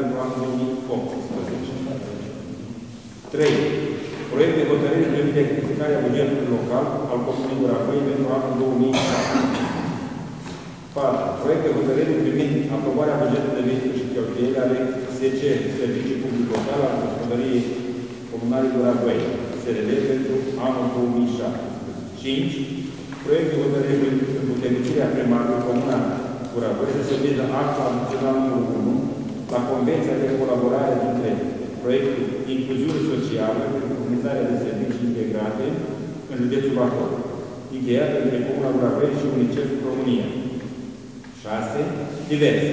pentru anul 2018. 3. Proiect de hotărâre privind rectificarea bugetului local al Comunei Gurafăi pentru anul 2017. 4. Proiect de hotărâre privind aprobarea bugetului de venituri și cheltuieli ale SC, Serviciul Public Local al Gospodăriei Comunale Gurafăi, SRL, pentru anul 2017. 5. Proiect de hotărâre privind împuternicirea primarului Comuna Gurafăi să se vedă actul adițional numărul 1 la Convenția de colaborare dintre proiectul Incluziune Socială pentru furnizarea de servicii integrate în județul Bacău, încheiat între Comuna Gurafăi și UNICEF România. 6. Diverse.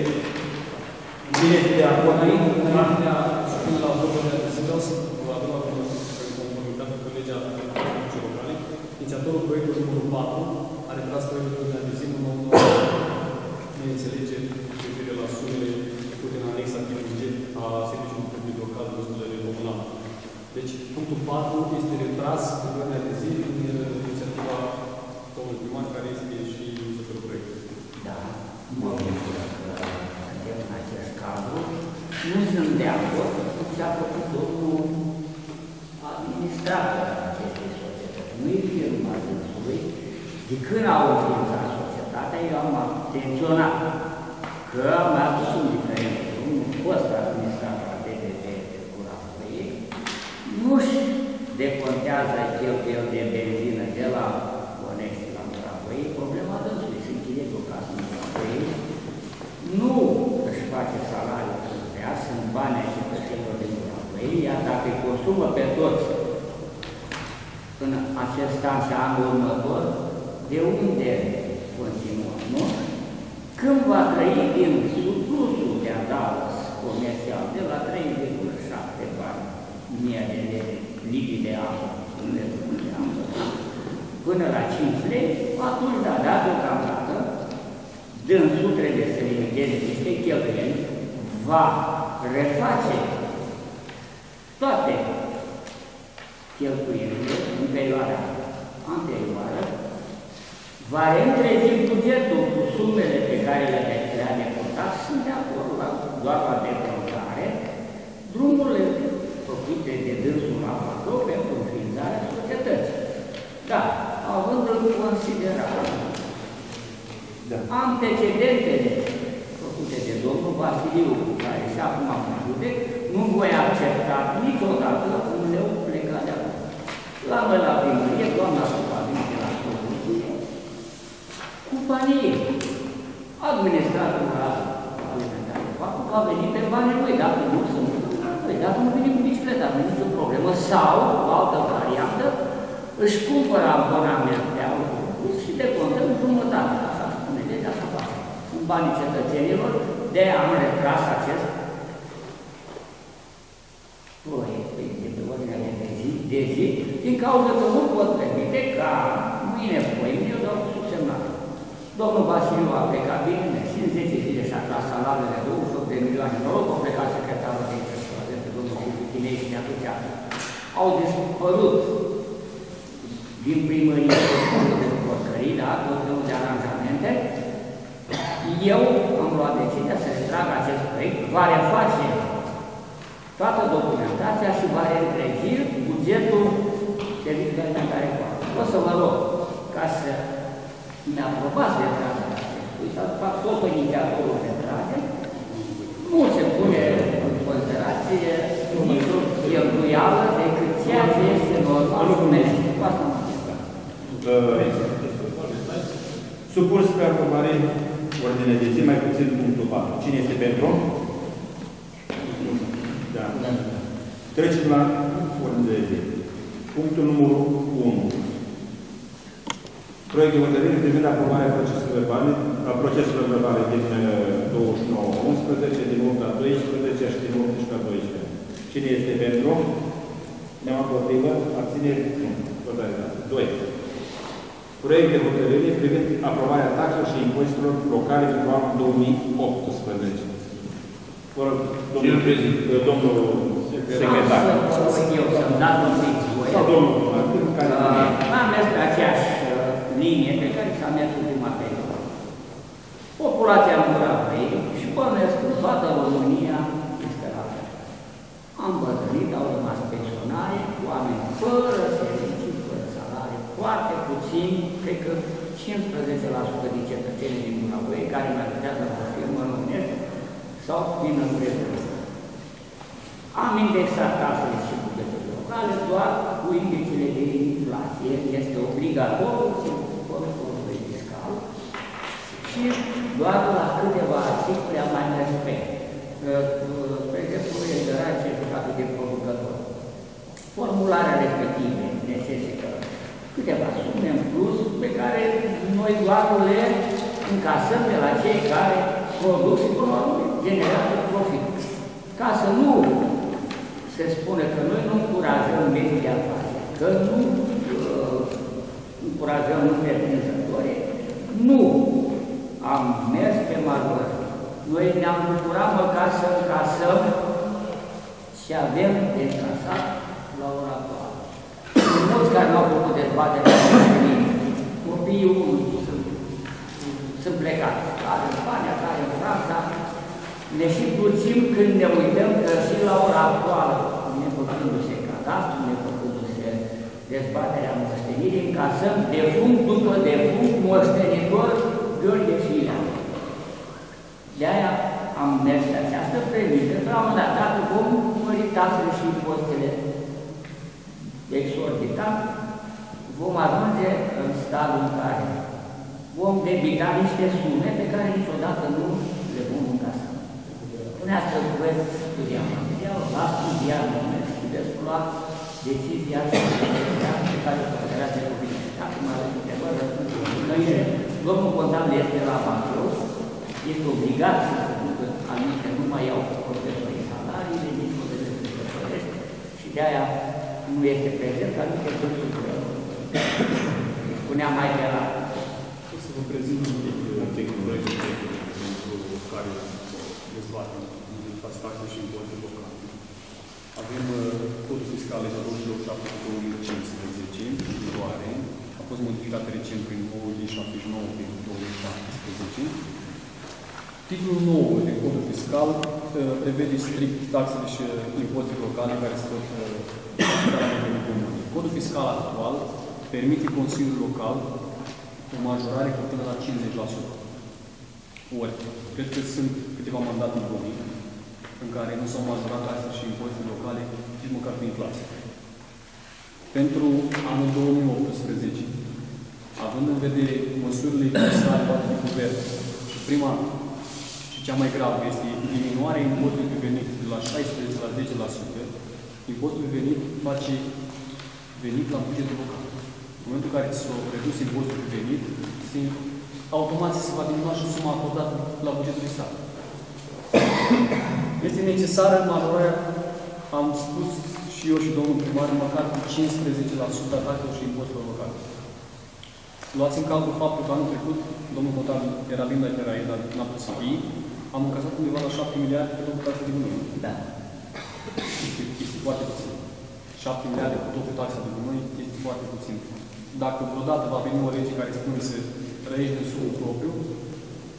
Cine este de acord? Înainte, înainte de a spune la ordinea de zi, vreau să vă aduc la cunoștință în conformitate cu legea publice locale. Inițiatorul proiectului numărul 4 a retras proiectul de ordinea de zi în nou neînțelegeri cu privire la sumele făcute în anexa din buget a Serviciului Public Local de Gospodărie Comunală. Deci, punctul 4 este retras în ordinea de zi în inițiativa domnului primar, care este și inițiatorul proiectului. Da, mă bucur că suntem în acest cadru. Nu sunt de acord cu ce a făcut domnul administrator al acestei societăți. Nu e firma dânsului. De când au înființat societatea, eu am atenționat că am adus un diferent. Un fost administrator al DDT de Curafăie nu-și decontează cheltuieli de benzină de la Conești la Curafăie, problema dânsului se închide cu casă în Curafăie, nu își face salariul când vrea, sunt bani și pe celor din Curafăie, iar dacă îi consumă pe toți în acest an și anul următor, de unde continuăm, nu? Când va trăi din surplusul de adaos comercial de la 3,7 bani mie de litri de apă, unde de apă, până la 5 lei, atunci, da, da, deocamdată, dânsul trebuie să limiteze niște cheltuieli, va reface toate cheltuielile în perioada anterioară, va reîntrezi bugetul cu sumele pe care le le-a deportat, sunt de acord la, doar la deportare, drumurile făcute de dânsul la Bacău pentru înființarea societății. Da, având în considerare Da. antecedentele făcute de domnul Vasiliu, care și acum am judec, nu voi accepta niciodată un leu plecat de acolo. La noi la primărie, doamna Supaviu de la Soluție, cu banii ei. Administratorul la alimentare, faptul că a venit pe banii lui, dacă nu sunt, păi dacă nu vine cu bicicleta, nu e nicio problemă, sau, o altă variantă, își cumpără abonament de autobuz și decontăm jumătate, așa spune legea, așa face. Sunt banii cetățenilor, de a am retras acest proiect de pe ordinea de zi, de zi, din cauza că nu pot permite ca mâine, mâine, eu dau subsemnat. Domnul Vasiliu a plecat bine, mersi, în 10 zile și-a tras salariile de 28 de milioane, noroc, a plecat secretarul de infrastructură, domnul Silviu idei și de atunci au dispărut din primărie de porcării, da, tot felul de aranjamente, eu am luat decizia să trag acest proiect, va reface toată documentația și va reîntregi bugetul serviciului alimentare cu apă. O să vă rog ca să ne aprobați de tragerea acestui, să fac tot inițiatorul de trage, nu se pune în considerație nicio cheltuială decât ceea ce este normal și merge. Asta mă Supus pe aprobare ordine de zi, mai puțin punctul 4. Cine este pentru? Da. Trecem la ordine de zi. Punctul numărul 1. Proiect de hotărâre privind aprobarea procesului verbale, a proceselor verbale din 29-11, din 8 a 12 și din 18 a 12. Cine este pentru? Ne-am împotrivă? Abținere? Nu. Totalitate. 2. Proiect de hotărâre privind aprobarea taxelor și impozitelor locale pentru anul 2018. Vă rog, domnul, domnul secretar. Eu să-mi dați un pic voie. Sau domnul Martin, care... Uh, Am mers pe aceeași uh, linie pe care s-a mers ultima perioadă. Populația Muravei și bănesc în toată România este la fel. Am bătrânit, au rămas pensionari, oameni fără servicii, fără salarii, foarte puțini, cred că 15% din cetățenii din Muravei care mai lucrează la o firmă românească sau din împrejurul. Am indexat taxele și bugetele locale doar cu indexele de inflație, este obligatoriu controlul fiscal și doar la câteva articole am mai mers pe. Spre exemplu, exerarea certificatul de producător. Formularea respective necesită câteva sume în plus pe care noi doar le încasăm de la cei care produc și până la urmă generează profit. Ca să nu se spune că noi nu încurajăm mediul de afaceri, că nu uh, încurajăm întreprinzătorii, nu am mers pe majoră. Noi ne-am bucurat măcar să încasăm și avem de încasat la ora actuală. Mulți care nu au făcut dezbatere copiii sunt, sunt plecați, care în Spania, care în Franța, ne și ducim când ne uităm că și la ora actuală, nefăcându-se cadastru, nefăcându-se dezbaterea moștenirii, încasăm defunct după defunct moștenitor Gheorghe Filea. De aia am mers pe această premisă, că la un moment dat, dacă vom mări taxele și impozitele exorbitant, vom ajunge în stadiul în care vom debita niște sume pe care niciodată nu le vom încasa. Dumneavoastră veți studia material, la studia moment și veți lua decizia și decizia pe care o considerați cu bine. Acum aveți întrebări, răspunde. Domnul contabil este la bancul, este obligat să se ducă anumite, nu mai iau profesorii salariile, nici profesorii profesorești și de aia nu este prezent anumite cursuri de Spunea mai de la... O să vă prezint un pic un pic pentru care dezbatem din față taxe și impozite locale. Avem uh, codul fiscal legislatorul 2015 în vigoare, a fost modificat recent prin 79 din 2017. Titlul nou de codul fiscal uh, prevede strict taxele și impozitele locale care se pot uh, Codul fiscal actual permite Consiliul Local o majorare cu până la 50%. Ori, cred că sunt câteva mandate în România în care nu s-au majorat taxele și impozitele locale nici măcar cu inflație. Pentru anul 2018, având în vedere măsurile fiscale luate de guvern, și prima și cea mai gravă este diminuarea impozitului pe venit de la 16 la 10%, impozitul pe venit face venit la bugetul local. În momentul în care s-a redus impozitul pe venit, se, automat se va diminua și suma acordată la bugetul de stat. Este necesară majorarea, am spus și eu și domnul primar, măcar cu 15% a taxelor și impozitelor locale. Luați în calcul faptul că anul trecut, domnul contabil era bine la era dar n-a putut să fie, am încasat undeva la 7 miliarde pe domnul taxe de gunoi. Da. Este, este foarte puțin. 7 miliarde cu tot cu taxa de gunoi este foarte puțin. Dacă vreodată va veni o lege care spune să trăiești din sumul propriu,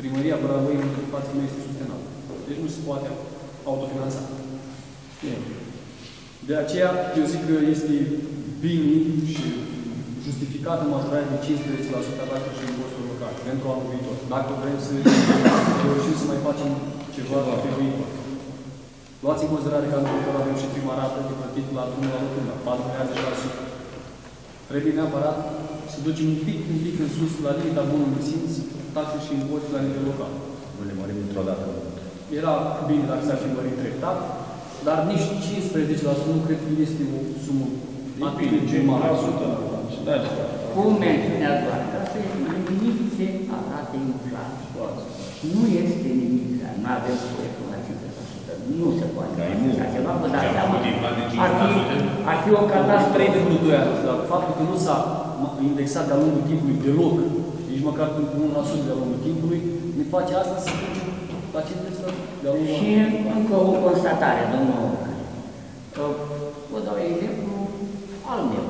primăria Bravăi în față nu este sustenabilă. Deci nu se poate autofinanța. De aceea, eu zic că este bine și justificată majorarea de 15% a taxelor și impozitelor locale pentru anul viitor. Dacă vrem să reușim să mai facem ceva pe viitor. Luați în considerare că anul viitor avem și prima rată de plătit la drumul la Lăcunda, 4 miliarde și la sută. Trebuie neapărat să ducem un pic, un pic în sus, la limita bunului simț, taxe și impozite la nivel local. Nu le mărim într-o dată. Era bine dacă s-ar fi mărit treptat, dar nici 15% nu cred că este o sumă atât de mare. Cum menționează doar că asta este limite a ratei inflației. Nu este nimic, nu avem proiectul la 50%. Nu se poate Da, face nu. așa ceva, vă dați Ce-am seama. făcut inflație de Ar fi, 5%? ar fi o catastrofă. 3,2 ani, dar faptul că nu s-a indexat de-a lungul timpului deloc, nici măcar cu 1% de-a lungul timpului, ne face asta să ducem la 50% de-a lungul Și anului. încă o constatare, domnul că Vă dau exemplu al meu.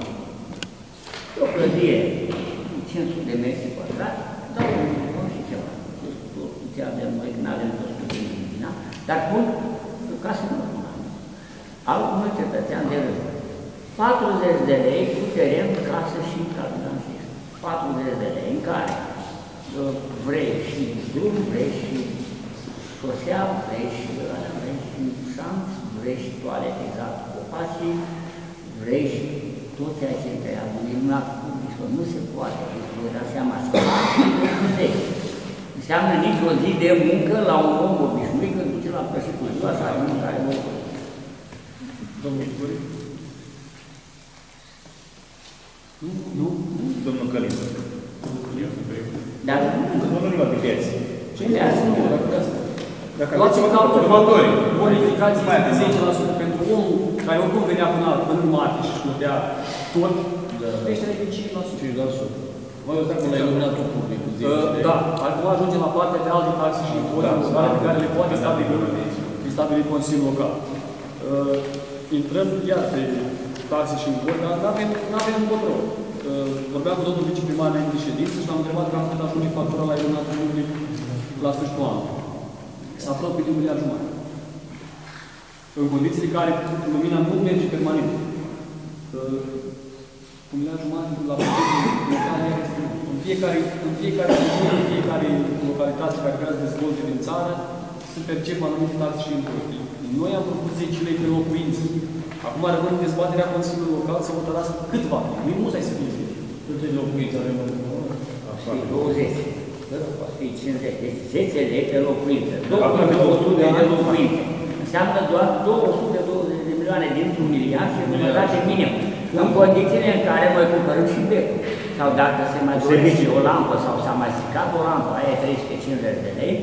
O clădire, 500 de metri pătrați, dau un milion și ceva. Ce avem noi, când avem tot cu din dar pun casă normală. Al unui cetățean de rând. 40 de lei cu teren, casă și cardanșist. 40 de lei în care uh, vrei și drum, vrei și șosea, vrei și ăla, vrei și șanț, vrei și toalete exact cu copacii, vrei și tot ceea ce trebuie minunat public, nu se poate, deci vă dați seama, să faci Înseamnă nici o zi de muncă la un om obișnuit când duce la prăjitul ziua să ajungă care o Domnul Grigore? Nu, nu, nu. Domnul Călin. Dar Domnul Ivan de Piați. ce le asumă? Dacă Luați în calcul următorii. bonificații Mai de 10% pentru omul care oricum venea până în martie și își plătea tot, creșterea de 5%. 5%. Mai ales acum la iluminatul public. cu Uh, zece Da, acum ajungem la partea de alte taxe și impozite locale pe care le poate stabili, le stabili Consiliul Local. Uh, Intrăm iar pe taxe și impozite, dar nu avem, nu avem încotro. Uh, Vorbeam cu domnul viceprimar înainte de ședință și l-am întrebat cam cât ajunge factura la iluminatul public la sfârșitul anului se apropie de un miliard jumătate. În condițiile în care lumina nu merge permanent. Un miliard jumătate la locale în fiecare, în fiecare regiune, în fiecare localitate care vrea să dezvolte din țară, se percep anumite taxe și impozite. Noi am propus 10 lei pe locuință. Acum rămâne dezbaterea Consiliului Local să hotărască cât va fi. Nu e mult să fie 10 lei. Câte locuințe avem în 20 poate fi 50, deci 10 lei pe locuință, 200 de locuințe. Înseamnă doar 220 de milioane dintr-un miliard și jumătate minim. În condițiile în care voi cumpărăm și becul. Sau dacă se mai dorește o lampă sau s-a mai stricat o lampă, aia e 350 de lei.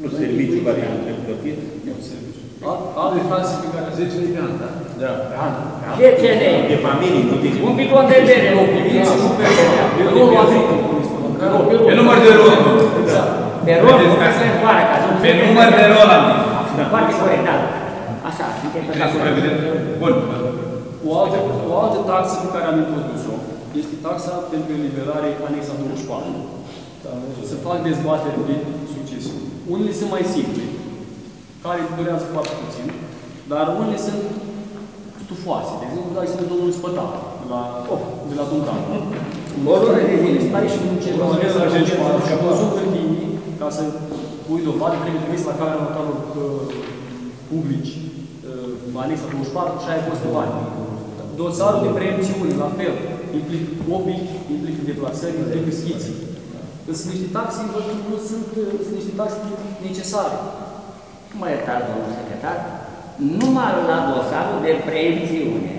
Nu serviciu care e plătit. Nu serviciu. Alte falsificare, 10 lei de an, da? Da, pe an. De familie, nu de... Un pic de vedere, locuință, nu pe... Eu nu agricol, cum îi spunem, care Pe număr de rol. Pe rol, ca să afară, ca să nu Pe se număr de rol am zis. Foarte corect, da. Așa, suntem pe Trebuie să prevedem. Bun. O altă, o altă taxă pe care am introdus-o este taxa pentru eliberare anexa 24. Se fac dezbateri de succesiune. Unele sunt mai simple, care durează foarte puțin, dar unele sunt stufoase. De exemplu, dai exemplu domnul Spătar, de la, oh, de la Duncan. O lună de zile. Stai și nu încerci să ajungi și a văzut hârtii ca să pui dovadă, trebuie trimis la Camera Notarilor uh, Publici, uh, anexa 24 și aia costă bani. Dosarul de preemțiune, la fel, implică copii, implică deplasări, implică schiții. Sunt niște taxe, văd că nu sunt, uh, sunt niște taxe necesare. Mă iertați, domnul secretar, numai la dosarul de preemțiune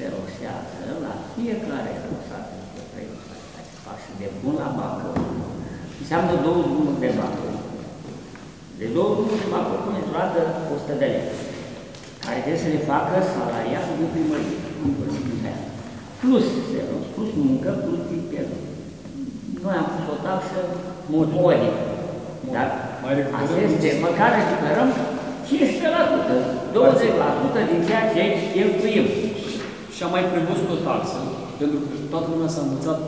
se, se rosează la fiecare dosar de preemțiune. Fac și de bun la bancă. Înseamnă două drumuri de bancă. De două drumuri de bancă pune toată 100 de lei, care trebuie să le facă salariatul de primărie. împărțit pe ea. Plus serum, plus muncă, plus tipieră. Noi am pus o taxă Modică. modică. Dar Mai recuperăm asta este, măcar recuperăm 15%, 20% din ceea ce cheltuim. Și am mai prevăzut o taxă, pentru că toată lumea s-a învățat,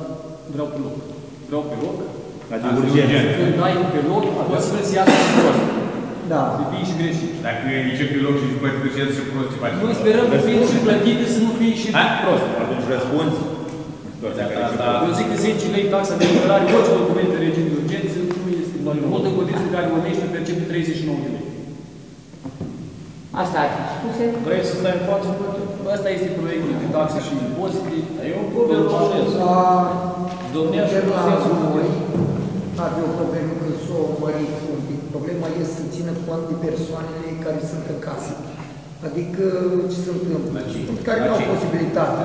vreau pe loc. Vreau pe loc. La de urgență. Când dai pe loc, posibil să iasă și prost. Da. Să fie și greșit. Dacă e nici pe loc și după ce și prost ce faci? Noi sperăm că fiind și plătite să nu fie și Ha? prost. Atunci răspunzi. situația care Da, se da. poate. Eu zic că 10 lei taxa de livrare, orice document de regim de urgență, nu este mult în condiții în care oamenii percep 39 de lei. Asta ar fi spuse. Vreți să dai în față plătit? Asta este proiectul de taxe și impozite. E un problem major. La Domnea și Gerlandul noi avea o problemă că s-o mărit un pic. Problema este să țină cont de persoanele care sunt în casă. Adică ce se întâmplă? Sunt care nu au posibilitate.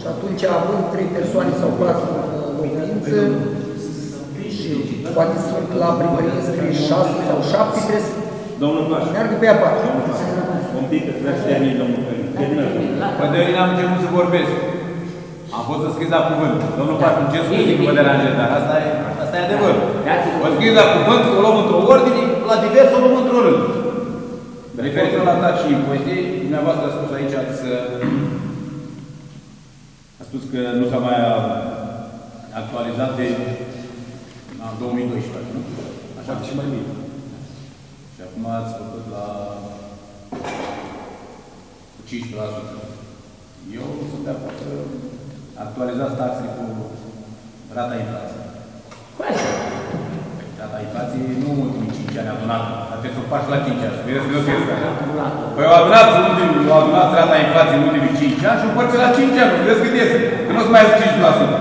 Și atunci, având trei persoane sau patru în locuință, și poate sunt la primărie scrie șase sau șapte, trebuie să Domnul Paș, meargă pe apart. Un pic, că trebuie să termini, domnul Călin. Termină. Pădărin am început să vorbesc. Am fost înscris la cuvânt. Domnul Pașcu, ce scuze că vă deranjez, dar asta e, asta e adevărul. Dați-vă. Vă scris la cuvânt, o luăm într-o ordine, la divers o luăm într-o rând. Referitor la tax și impozite, dumneavoastră a spus aici, ați, a spus că nu s-a mai actualizat de a, 2012, nu? Așa Poate și mai bine. Și acum ați făcut la 15%. Eu sunt de acord să actualizați taxele cu rata inflației. Cu asta. Rata inflației nu în ultimii 5 ani adunat, dar trebuie să o faci la 5 ani. Vedeți că nu se este. Calculator. Păi o adunați, în ultimii, o adunați rata inflației în ultimii 5 ani și o împărți la 5 ani. Vedeți cât este. Că nu o să mai este 5%.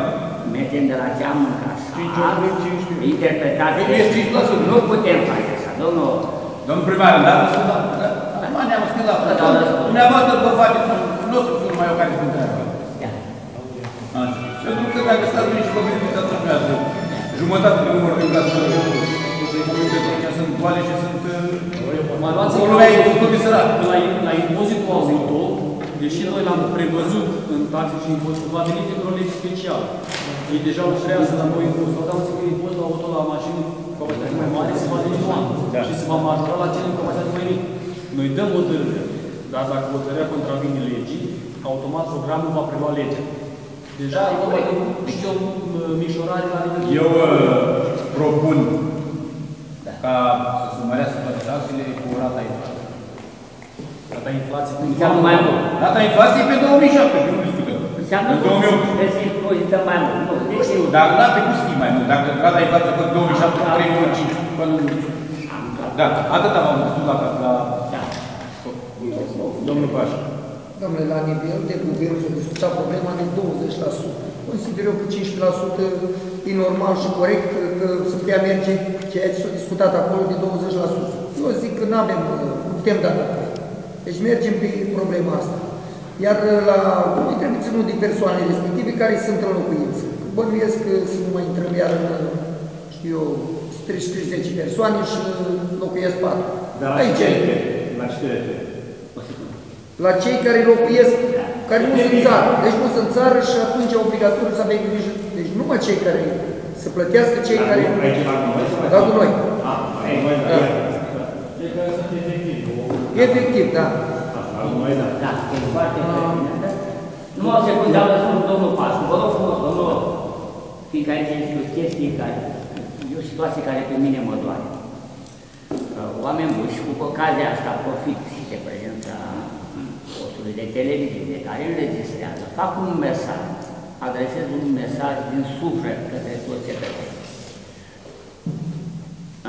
Mergem de la geam în casă. 5 ori 15. Interpretație. Nu este 5%. Nu putem face așa, domnul. Domnul primar, îmi dați răspuns? Acum ne-am schimbat. Da, da, da. Dumneavoastră vă faceți, nu o să fiu numai eu care spun treaba. Ia. Așa. Și pentru că dacă stați aici și vă gândiți că atunci jumătate din numărul de cazuri sunt goale și sunt... Mai luați O lumea e cu de sărat. la, la impozitul auto, deși noi l-am prevăzut în taxe și impozit, va veni dintr-o lege specială. Ei deja lucrează la noi impozitul, dar că impozitul auto la mașini cu capacitate mai mare se va diminua Da. și se va majora la cele cu capacitate mai mică. Noi dăm hotărâre, dar dacă hotărârea contravine legii, automat programul va prelua legea. Deja e vorba de niște o micșorare la nivel Eu uh, propun ca să se mărească toate taxele cu rata inflației. Rata inflației cum Înseamnă mai mult. Rata inflației pe 2007, nu discutăm. Înseamnă În 2008. că se impozităm mai mult. Nu, de ce? Dar nu ar trebui să fie mai mult. Dacă rata inflației pe 2007 cu 3,5 până în... Da, atât am avut la, la Da. Domnul Paș, Domnule, la nivel de guvern s-a discutat problema de 20%. Consider eu că 15% e normal și corect că să putea merge ceea ce s-a discutat acolo de 20%. Eu zic că nu avem, nu putem da înapoi. Deci mergem pe problema asta. Iar la noi trebuie ținut de persoanele respective care sunt în locuință. Bănuiesc că să nu mai intrăm iar în, știu eu, 30 persoane și locuiesc 4. dar la Aici ce e. trebuie? La ce trebuie? La cei care locuiesc, care nu sunt în țară. Deci nu sunt în țară și atunci e obligatoriu să avem grijă. Deci numai cei care să plătească cei care... Aici la noi? Da, cu noi. Ah, la noi, da. Da. Cei care sunt efectivi. Efectiv, da. La noi, da. Da, e foarte pertinentă. Numai o secundă, am răspuns domnul Pascu. Vă rog frumos, domnul, fiindcă aici este o chestie care, e o situație care pe mine mă doare. Uh, Oameni buni și cu ocazia asta profit și de prezența postului de televiziune care înregistrează, fac un mesaj, adresez un mesaj din suflet către toți cetățenii.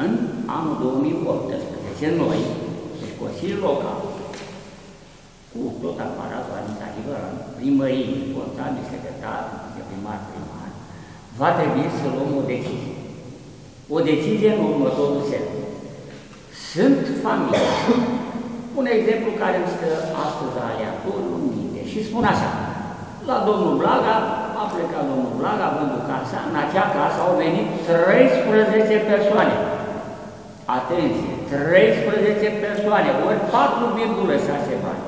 În anul 2018, noi, deci Consiliul Local, cu tot aparatul administrativ al primării, contabil, secretar, viceprimar, primar, va trebui să luăm o decizie. O decizie în următorul sens. Sunt familii, un exemplu care îmi stă astăzi aleatoriu în minte și spun așa, la domnul Blaga, a plecat domnul Blaga, a vândut casa, în acea casă au venit 13 persoane. Atenție, 13 persoane, ori 4,6 bani.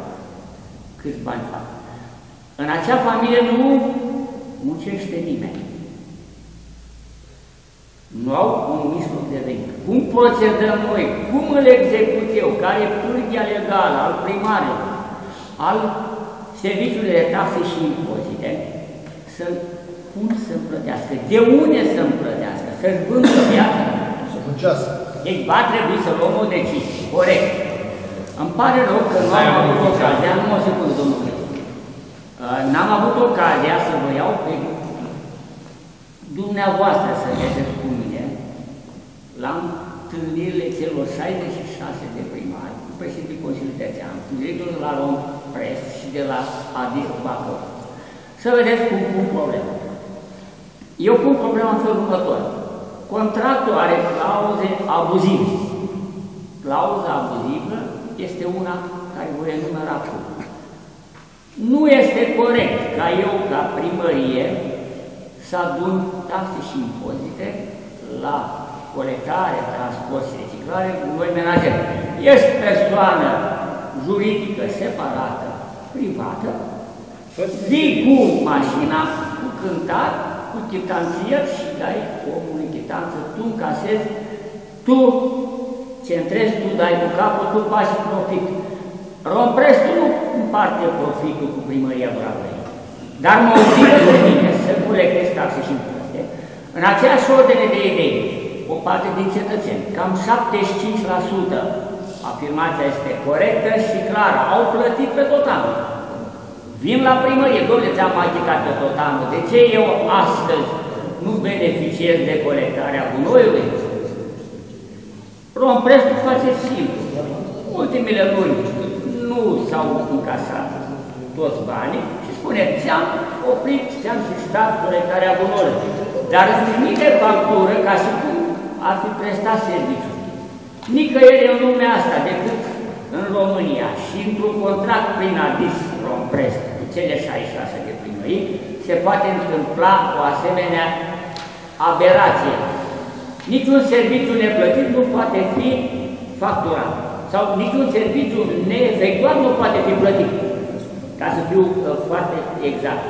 Câți bani fac? În acea familie nu muncește nimeni. Nu au un mijloc de venit. Cum procedăm noi? Cum îl execut eu? Care e pârghia legală al primarului, al serviciului de taxe și impozite? Să cum să-mi plătească? De unde să-mi plătească? Să-și vândă viața? Să muncească. Deci va trebui să luăm o decizie. Corect. Îmi pare rău că nu am avut ocazia, nu o secundă, domnule. Uh, N-am avut ocazia să vă iau pe dumneavoastră să vedeți cu mine la întâlnirile celor 66 de primari, cu președintele Consiliului Județean, cu directorul de la Rom Press și de la Adis Bacău. Să vedeți cum pun problema. Eu pun problema în felul următor. Contractul are clauze abuzive. Clauza abuzivă este una care voi enumera acum. Nu este corect ca eu, ca primărie, să adun taxe și impozite la colectare, transport și reciclare cu noi menajeri. Ești persoană juridică separată, privată, vii cu mașina, cu cântat, cu chitanție și dai omului chitanță, tu încasezi, tu centrezi, tu dai cu capul, tu faci profit. Rompres, tu nu împarte profitul cu primăria Bravăi. Dar mă obligă pe mine să colectez taxe și impozite. În aceeași ordine de idei, o parte din cetățeni, cam 75%, afirmația este corectă și clară, au plătit pe tot anul. Vin la primărie, domnule, ți-am achitat pe tot anul. De ce eu astăzi nu beneficiez de colectarea gunoiului? Romprestul face simplu. Ultimele luni nu s-au încasat toți banii și spune, ți-am oprit, ți-am sistat colectarea gunoiului. Dar îți trimite factură ca și cum ar fi prestat serviciu. Nicăieri în lumea asta decât în România și într-un contract prin Adis Romprest cu cele 66 de primării se poate întâmpla o asemenea aberație. Niciun serviciu neplătit nu poate fi facturat sau niciun serviciu neefectuat nu poate fi plătit. Ca să fiu uh, foarte exact.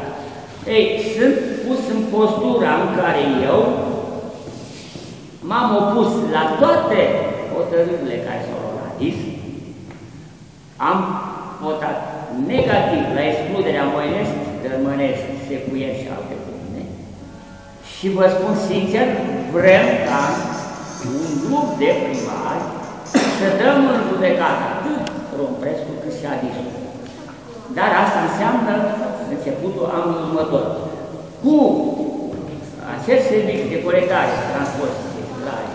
Ei, sunt pus în postura în care eu m-am opus la toate hotărârile care s-au luat am votat negativ la excluderea Moinești, Dărmănești, Secuieri și alte comune și vă spun sincer, vrem ca un grup de primari să dăm în judecată atât Romprescu cât și Adisul. Dar asta înseamnă începutul anului următor. Cu acest serviciu de colectare, transport,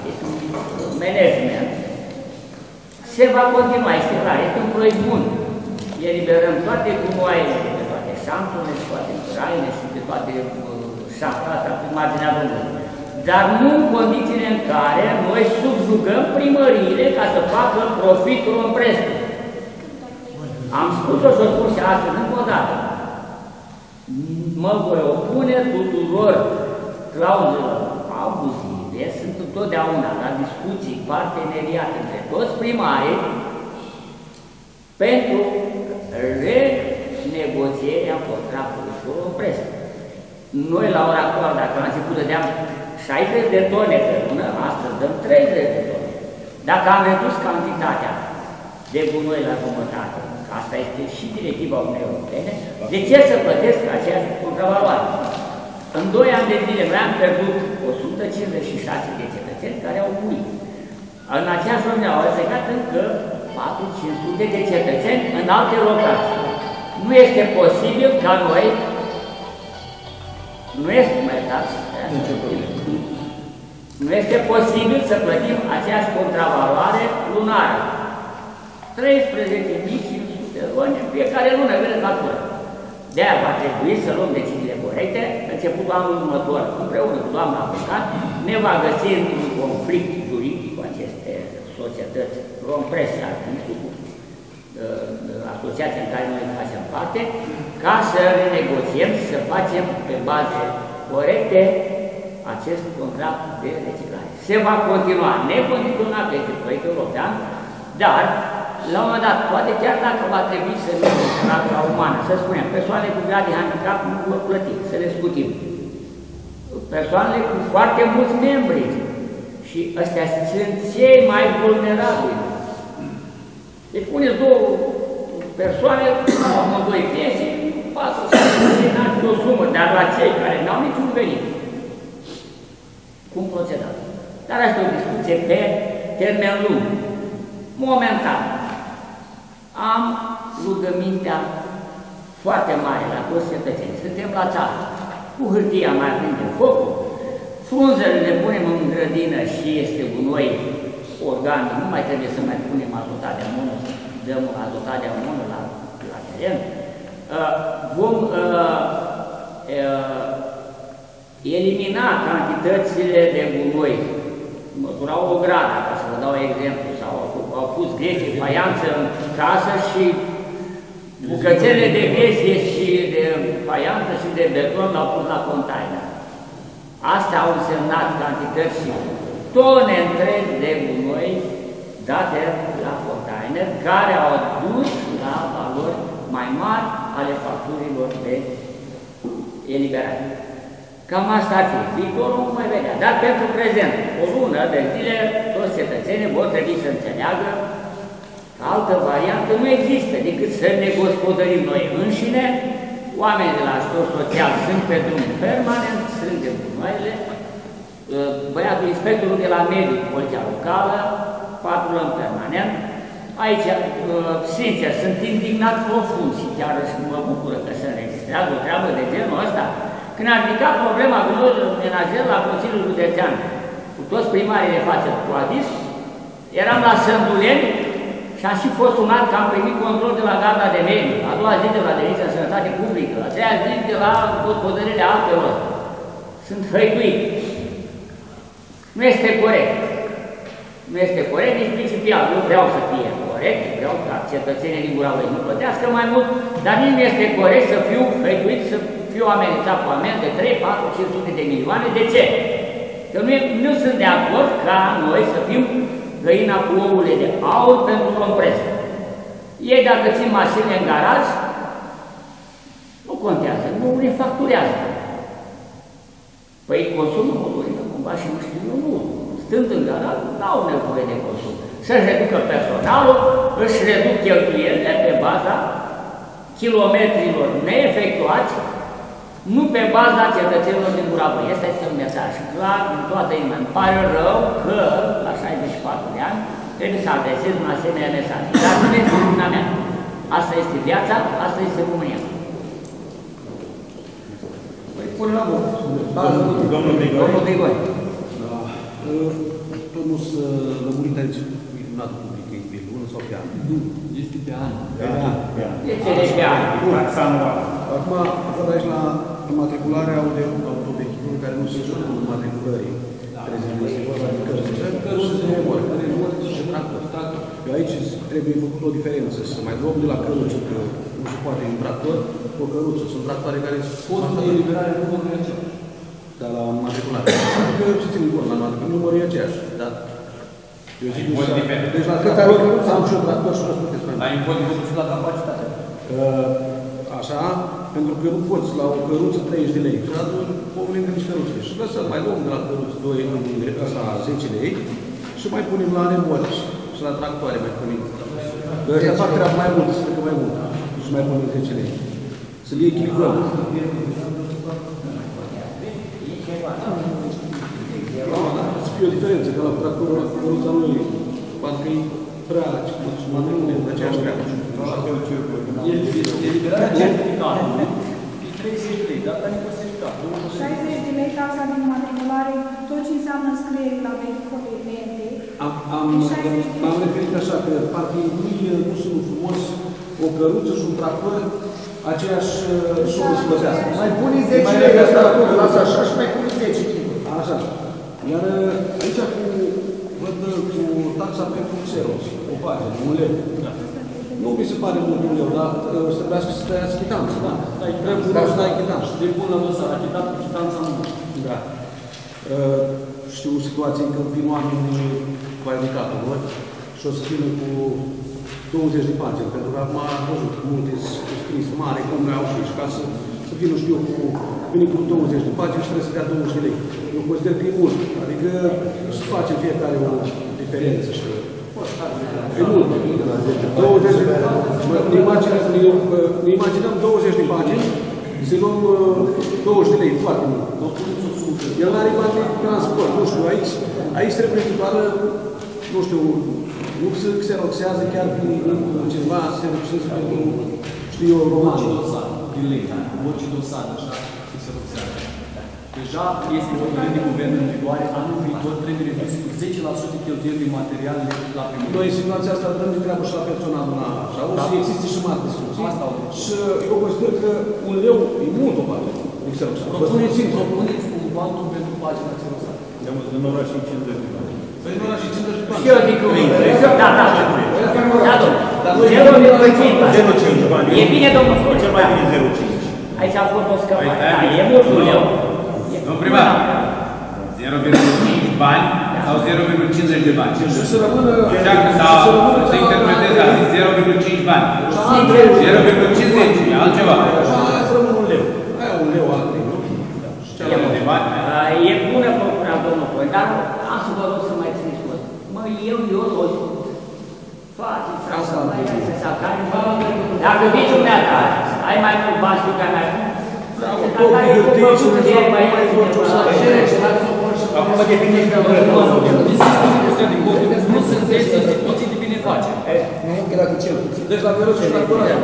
este un management, se va continua, este clar, este un proiect bun. Eliberăm toate gunoaiele de toate șanțurile, de toate curaile și de toate uh, șaptata pe marginea drumului. Dar nu în condițiile în care noi subjugăm primăriile ca să facă profitul în prestă. Am spus-o și o spun și astăzi încă o dată. Mă voi opune tuturor clauzelor abuzive, sunt întotdeauna la discuții, parteneriate între toți primarii pentru renegocierea contractului cu o presă. Noi la ora actuală, dacă la început dădeam 60 de tone pe lună, astăzi dăm 30 de tone. Dacă am redus cantitatea de gunoi la jumătate, asta este și directiva Uniunii Europene, de ce să plătesc aceeași contravaloare? În 2 ani de zile mi-am pierdut 156 de cetățeni care au murit. În aceeași ordine au plecat încă 4-500 de cetățeni în alte locații. Nu este posibil ca noi, nu este, mai dați, nu este posibil să plătim aceeași contravaloare lunară. 13.500 de luni în fiecare lună, vede factură. De aia va trebui să luăm deciziile corecte, începutul anului următor, împreună cu doamna avocat, ne va găsi într-un conflict juridic cu aceste societăți, rompresia, cu uh, asociația în care noi facem parte, ca să renegociem, să facem pe baze corecte acest contract de reciclare. Se va continua necondiționat de proiectul european, dar la un moment dat, poate chiar dacă va trebui să mergem în natura umană, să spunem, persoanele cu grad de handicap nu vor plăti, să le scutim. Persoanele cu foarte mulți membri Și ăstea sunt cei mai vulnerabili. Deci puneți două persoane, au amândoi pensii, pasă și o sumă, dar la cei care n-au niciun venit. Cum proceda? Dar asta e o discuție pe termen lung. Momentan, am rugămintea foarte mare la toți cetățenii. Suntem la țară. Cu hârtia mai aprindem focul, frunzele le punem în grădină și este gunoi organic, nu mai trebuie să mai punem azotat de amonă, să dăm azotat de amonă la, la teren. Uh, vom uh, uh, elimina cantitățile de gunoi. Măsurau o gradă, ca să vă dau exemplu, sau au, au pus gresie, faianță în casă și bucățele de gresie și de faianță și de beton l-au pus la container. Astea au însemnat cantități și tone întregi de gunoi date la container, care au dus la valori mai mari ale facturilor de eliberare. Cam asta ar fi. Viitorul nu mai vedea. Dar pentru prezent, o lună de zile, toți cetățenii vor trebui să înțeleagă că altă variantă nu există decât să ne gospodărim noi înșine, oamenii de la ajutor social sunt pe drum permanent, strângem gunoaiele, băiatul inspectorul de la medic, poliția locală, patrulăm permanent. Aici, sincer, sunt indignat profund și chiar mă bucură că se înregistrează o treabă de genul ăsta, când a ridicat problema gunoiilor menajer la Consiliul Județean, cu toți primarii de față cu Adis, eram la Sânduleni și am și fost sunat că am primit control de la garda de mediu, a doua zi de la Direcția Sănătate Publică, a treia zi de la gospodările apelor. Sunt hăituit. Nu este corect. Nu este corect nici principial. Eu vreau să fie corect, vreau ca cetățenii din Gura Lui nu plătească mai mult, dar nici nu este corect să fiu hăituit, să fiu amenințat cu amende de 3, 4, 500 de milioane. De ce? Că nu, nu sunt de acord ca noi să fim găina cu ouăle de aur pentru compresă. Ei dacă țin mașini în garaj, nu contează, nu le facturează. Păi consumul motorină cumva și nu știu eu, nu. Stând în garaj, nu au nevoie de consum. Să-și reducă personalul, își reduc cheltuielile pe baza kilometrilor neefectuați nu pe baza cetățenilor din Gurabă. Este este un mesaj clar din toată inima. Îmi pare rău că la 64 de ani trebuie să adresez un asemenea mesaj. Dar nu este lumina mea. Asta este viața, asta este România. Păi până la urmă. Domnul Grigore. Domnul Grigore. Da. Tot nu să lămurit aici iluminatul public, e pe lună sau pe an? Nu, este pe an. Pe an. De ce de pe ani? Taxa anuală. Acum, văd aici la matricularea de autovehicule care nu se supun matriculării. Prezent este vorba de cărți. Cărți de memorie, care nu și tractor. Eu aici trebuie făcut o diferență, să mai luăm de la căruță, că nu se poate un tractor, o căruță. Sunt tractoare care Pot de eliberare nu vor merge. dar la matriculare. Adică se țin cont la matriculare, numărul e aceeași. Dar eu zic, Impozit că- diferit. deci la Cât tractor, are căruța? am și un tractor și răspuns mai La impozit și la capacitate. Uh, Așa, pentru că nu poți la o căruță 30 de lei. Și atunci omul încă nici căruțe. Și lăsăm, mai luăm de la căruță 2 în ăsta 10 lei și mai punem la remorci și la tractoare mai punem. Că ăștia fac treabă mai mult, să mai mult. Și mai punem 10 lei. Să le echilibrăm. Să fie o diferență, că la tractorul la căruța lui, parcă e prea, ce mă nu de aceeași treabă. Eliberarea certificatului e 30 de lei, dar asta nu e certificat. 60 de lei taxa din matriculare, tot ce înseamnă scriere la vehicule lente. Am, am, am referit așa că parcă nu e nu sunt frumos o căruță și un tractor aceeași uh, sumă să plătească. Mai pune Se 10 mai lei referă ăsta la acolo, căruță. lasă așa și mai pune 10 kg. Așa. Iar uh, aici cu, văd uh, cu taxa pentru Xerox, o pagină, un leu. Nu mi se pare mult un leu, dar uh, să trebuiască să dai chitanță, da? Dai Trebuie da, să dai chitanță. De bună dosar, achitat cu chitanța nu. Da. Uh, știu situații când vin oameni cu ridicatul lor și o să vină cu 20 de pagini, pentru că acum am văzut multe scris mare, cum le-au și, și ca să, să fie, nu știu, cu vine cu 20 de pagini și trebuie să dea 20 de lei. Eu consider că e mult. Adică să facem fiecare o diferență și E mult. 20 de mă- ne imaginăm, ne, ne imaginăm 20 de pagini, să luăm uh, 20 de lei, foarte mult. El nu are bani de transport, nu știu, aici, aici trebuie doar, nu știu, nu se xeroxează, chiar vine vine cineva să se xeroxeze pentru, știu eu, Orice romanul. dosar, din lei, orice dosar, așa, se se observă. Deja este hotărât de guvern în vigoare, anul viitor trebuie redus cu 10% cheltuielile materiale la primul. Noi, în situația asta, dăm de treabă și la personalul la așa, o să existe și mari discuții. Asta au Și eu consider că un leu e mult o parte. de xeroxat. Vă spun Propuneți, simplu. propuneți un quantum pentru pagina xerosată. În oraș și 50 de bani. Păi nu era și 50 de bani. Și eu zic că da, da. Da, domnule. 0,5 bani. E bine, domnul Florian. Cel mai bine 0,5. Aici a fost o scăpare. Păi, Da, aia- e mult un leu. E- Domnul primar, 0,5 bani sau 0,50 de bani? Și să rămână... Așa că și sau să rămână să interpreteze a zis 0,5 bani. Sincer, 0,50 e altceva. Așa, aia să rămână un leu. Aia un leu, alt leu. Și E cealaltă. de bani. Uh, E bună propunerea domnului Coin, dar am să vă rog să mai țineți cont. Mă, eu, eu o Faceți asta, mai să se acare. Dacă vii dumneata, ai mai mult bani știu ca mai Acum depinde de Discuția de cont, nu sunteți instituții de binefacere. Nu, că dacă cel puțin. Deci la căruță și la căruță.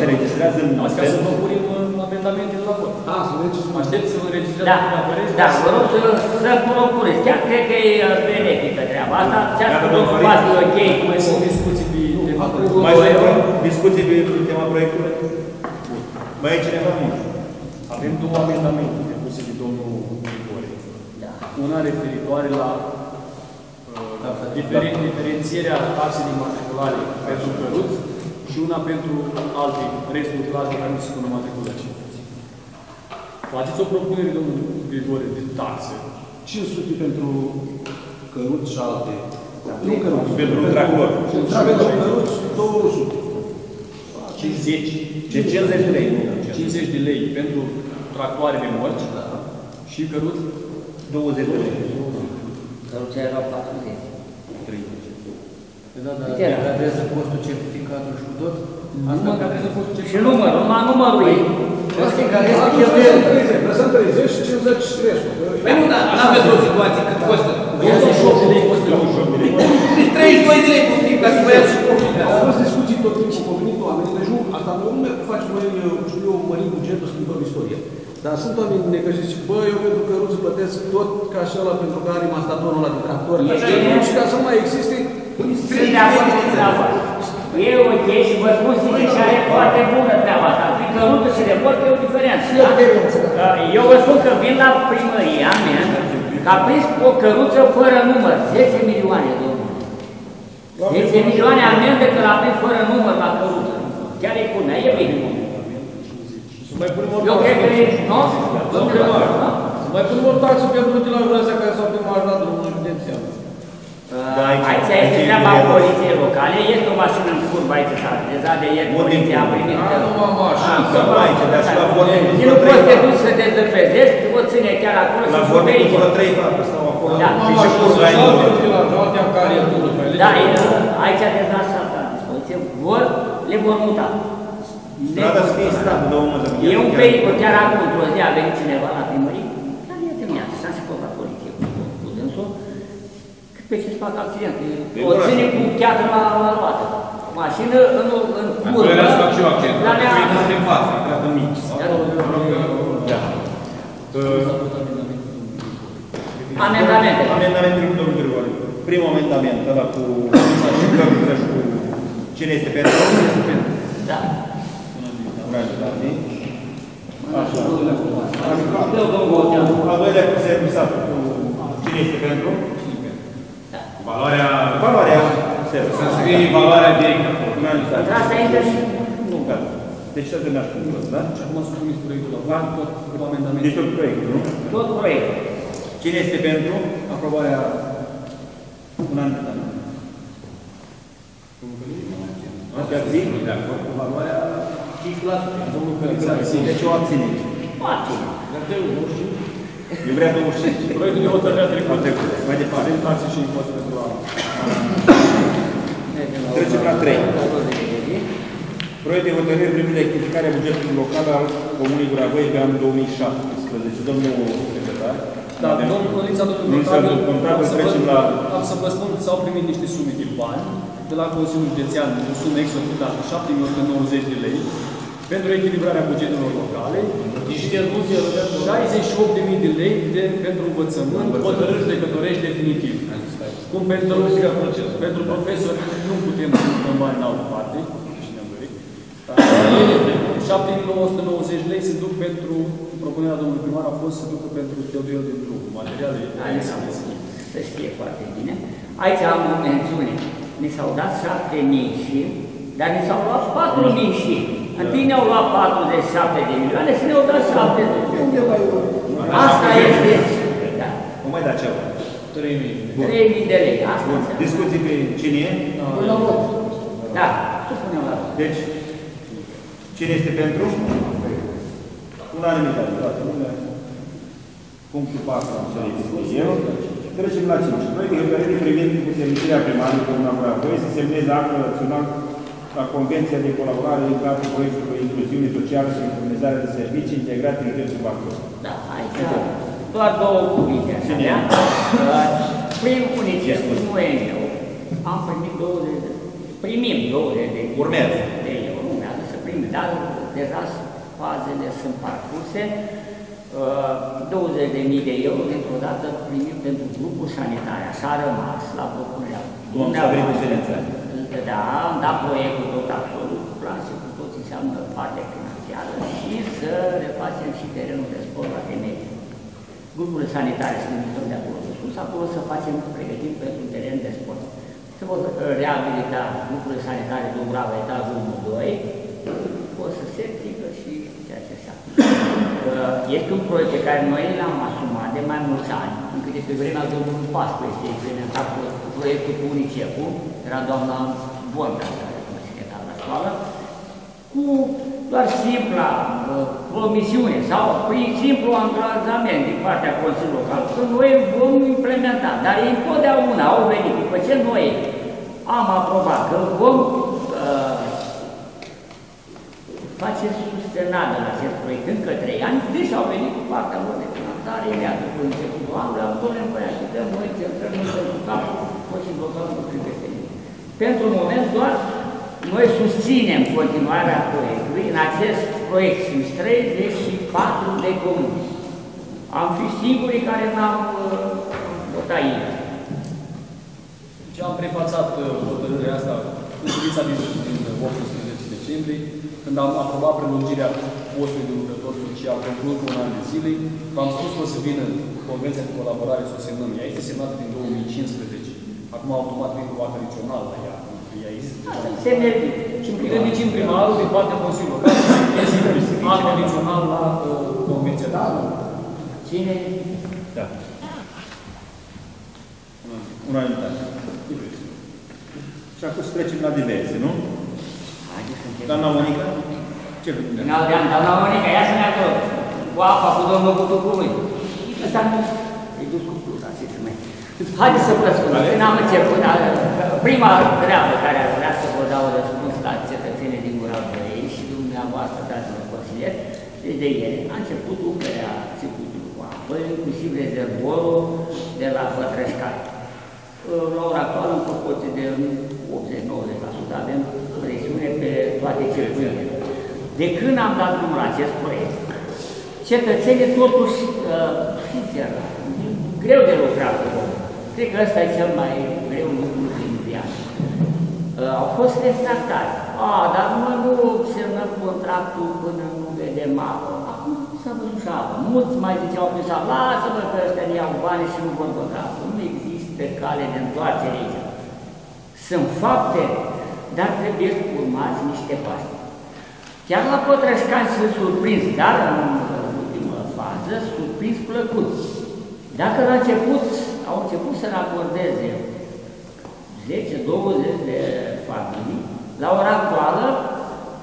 Se registrează în Asta ca să vă punem uh, amendamente de la vot. A, să mergeți mai Aștept să vă înregistrați Da, la părere. da, vă rog să, să propuneți. Chiar cred că e uh, benefică treaba asta. Ce-a Dacă spus domnul domnul Florin- Pașcu, ok. Mai sunt discuții pe tema Mai sunt discuții pe tema proiectului? Mai e cineva? Nu. Avem două amendamente depuse de domnul Grigore. Da. Una referitoare la uh, diferen- diferențierea taxei de matriculare pentru căruți și una pentru alte restul claselor care nu se pun matriculați. Faceți o propunere, domnul Grigore, de taxe. 500 pentru căruți și alte. Nu căruți. Pentru tractor. Și pentru căruți 200. 50. De 50 de lei. 50 de lei pentru tractoarele morți și căruți 20 de lei. Căruța erau 40. Da, da, Cât era? Cadrează postul certificatul și cu tot? Asta cadrează postul Și numărul, numai numărul ei. Ăsta e care Atunci este lăsăm cheltuiel. 30, lăsăm 30 și 50 și restul. Păi nu, dar n-aveți o situație cât costă. 28 de lei costă 28 de lei. Deci 32 de lei cu ca să vă iați și profit. Au fost discuții tot timpul cu venit oamenii, deci nu, asta nu nu facem noi, știu eu, mărim bugetul, schimbăm istorie. Dar sunt oameni necăjiți, zic, bă, eu pentru căruță plătesc tot ca și ăla pentru că are mastatorul ăla de tractor. E Așa, bine. și ca să nu mai existe, Sunt de acord cu dumneavoastră. E ok și vă spun sincer și are foarte bună treaba asta. Prin cărută și remorcă e o diferență. E o diferență, da. Uh, Eu vă spun că vin la primărie, am mea, că a prins o căruță fără număr, 10 milioane, domnule. 10 milioane amendă că l-a prins fără număr la căruță. Chiar e bună, e bine. Mai punem o Eu cred că e, nu? Domnule Nu? Mar, să mai punem o taxă pentru utilajul astea care s-au primat la drumul județean. Da, aici- Aici este aici e treaba treaba. poliției locale, este o mașină în curbă aici s-a deja de ieri Unde poliția a în curbă? primit. A, nu am așa. Ah, că aici, dar și la vorbe cu Și nu vreo poți să te 3 duci să te zăpezești, o ține chiar acolo La și vorbe cu vorbești. vreo 3 4 stau acolo. Da. Nu am Și așa. curba Și e alte nouă. utilaje, alte în care e turul pe Da, lege. e- aici deja s-a dat dispoziție, vor, le vor muta. E un pericol, chiar acum, într-o zi, a venit cineva la primărie, dar e dimineață, s-a scos la poliție cu, cu dânsul, că pe ce fac accident. O ține cu cheatră la, la roată. Mașină în, în Acolo curvă. era să fac și eu accent. La Dacă mea, intrați în față, intrați în mici. Da. amendamente. Amendamentul cu domnul Grigore. Primul amendament, ăla cu căruță și cu cine este pentru? Da. Urajul, da, zi? Așa. Eu vă voteam. Al doilea cu serviciat cu cine este pentru? Valoarea... Valoarea Să serviciat. scrie valoarea directă. Finalizat. Asta intră și... Nu, gata. Deci să terminați cu toți, da? Și acum supuneți proiectul la vot, tot cu amendamente. Deci tot proiectul, nu? Tot proiectul. Cine este pentru aprobarea unanimită? Asta zi? De acord cu valoarea... 5%. Domnul Călița, Deci o abținere. Poate. Eu vrea 25. proiectul de hotărâre a trecut. A trecut. Mai departe. Avem taxe și impozite pentru anul. Trecem la trei. Proiect de hotărâre privind rectificarea bugetului local al Comunei Guravăi pe anul 2017. Domnul secretar. Da, avem- domnul Călița, domnul Ministrul contabil, contabil, am să trecem vă- la Am să vă spun, s-au primit niște sume de bani de la Consiliul Județean, o sumă exorbitată, 7.190 de lei, pentru echilibrarea bugetelor locale, Niște ruze, 68.000 de lei de, pentru învățământ, hotărâri judecătorești definitiv. Cum pentru, pentru profesori nu putem să dăm bani în altă parte, și ne-am dorit. Uh, 7.990 lei se duc pentru, propunerea domnului primar a fost să ducă pentru cheltuieli de drum, materiale, Aici am să știe foarte bine. Aici am o mențiune. Ni s-au dat șapte mii și, dar ni s-au luat patru mii și. Întâi ne-au luat 47 de milioane și ne-au dat 70. Unde mai Asta este. Da. Nu mai da ceva. 3.000. 3.000 de lei. Asta Bun. înseamnă. Discuții pe cine e? Până la vot. Da, supunem la vot. Deci, cine este pentru? Unanimitate, toată lumea. Punctul 4 am să le eu. Trecem la 5. Proiect de hotărâre privind semnițarea primarului Comuna Brăvoi să semneze actul național la Convenția de colaborare în cadrul proiectului incluziune socială și furnizare de servicii integrate în județul Bacău. Da, aici doar două cuvinte așa, Cine? da? Uh, Prin unicef, nu e eu, am primit 20 de, primim 20 de Urmează. de euro, urmează să primim, dar deja fazele sunt parcurse. Uh, 20 de mii de euro dintr-o dată primim pentru grupul sanitar, așa a rămas la propunerea. Domnul Sabrin Bușelința. Da, am dat proiectul tot acolo, cu plan și cu toți înseamnă partea financiară și să refacem și terenul de sport la femei. Grupurile sanitare sunt mișcăm de acolo de sus, acolo să facem, pregătim pentru un teren de sport. Se pot uh, reabilita grupurile sanitare Dubrava, etajul 1-2, pot să se ridică și ceea ce se Uh, Este un proiect pe care noi l-am asumat de mai mulți ani, încât de pe vremea domnului Pascu este implementat pro- proiectul cu UNICEF-ul, era doamna Bonda, care era secretar la școală, cu doar simpla uh, promisiune sau prin simplu angajament din partea Consiliului Local că noi vom implementa. Dar ei întotdeauna au venit, după ce noi am aprobat că vom uh, face sustenabil acest proiect încă trei ani, deci au venit cu partea lor de finanțare, imediat după începutul anului, am domnule, păi așteptăm noi centrăm noi pentru capul, Consiliul Local nu privește nimic. Pentru moment doar noi susținem continuarea proiectului. În acest proiect sunt 34 de comuni. Am fi singurii care n-am uh, votat ei. Ce am prefațat uh, hotărârea asta în ședința din, din 18 decembrie, când am aprobat prelungirea postului de lucrător social pentru încă un an de zile, v-am spus că o să vină Convenția de colaborare să o semnăm. Ea este semnată din 2015. Acum automat vine cu actă adițional la ea. Ea este Asta se merge. și împuternicim primarul din partea Consiliului Local să semneze actul adițional la uh, Convenția de colaborare. Cine? Da. Unanimitate. Și acum să trecem la diverse, nu? Haideți să începem. Doamna Monica? Ce În al de an, doamna Monica, ia să ne acolo. Cu apa, cu domnul Butucului. Ăsta nu. E dus cu pluta, ce să mai... Haideți să vă spun, când am început, dar, prima treabă care ar vrea să vă dau răspuns la cetățenii din Gura Băi și dumneavoastră, dați-vă consilier, deci de ieri a început umperea circuitului cu apă, inclusiv rezervorul de la Bătrășcat. La ora actuală, în proporție de 80-90%, avem presiune pe toate circuitele. De când am dat drumul la acest proiect, cetățenii totuși, uh, sincer, greu de lucrat cu om. Cred că ăsta e cel mai greu lucru din viață. Uh, au fost refractari. A, dar noi nu semnăm contractul până nu vedem apă. Acum s-a văzut și apă. Mulți mai ziceau pe sa, lasă-mă că ăștia ne iau bani și nu vor contractul. Nu există cale de întoarcere aici. Sunt fapte, dar trebuie să urmați niște pași. Chiar la Pătrășcani sunt surprins, dar în ultima fază surprins plăcut. Dacă la început au început să raporteze 10-20 de familii, la ora actuală,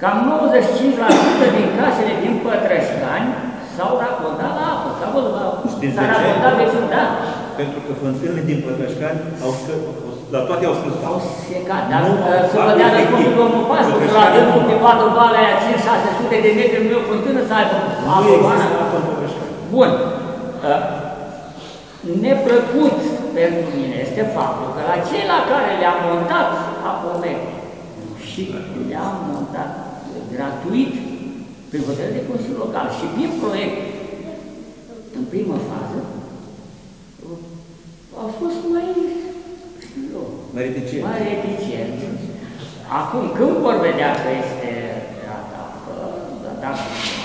cam 95% din casele din Pătrășcani s-au racordat la apă. S-a văzut la Știți s-a de ce? racordat vecinul, da. Pentru că fântânile din Pătrășcani au scăzut, la toate au scăzut. Au secat, dar Nu, uh, să vă acum dea efectiv. răspunsul domnul Pascu, că la dânsul pe toată valea aia 5-600 de metri în meu fântână să aibă Nu apă există bană. apă în Pătrășcani. Bun. Uh, Neplăcut pentru mine este faptul că la cei la care le-am montat apomete și le-am montat gratuit prin hotărâre de Consiliul Local și prin proiect în primă fază au fost mai, știu eu, Mai reticent. mai reticent. Acum, când vor vedea că este gata, dat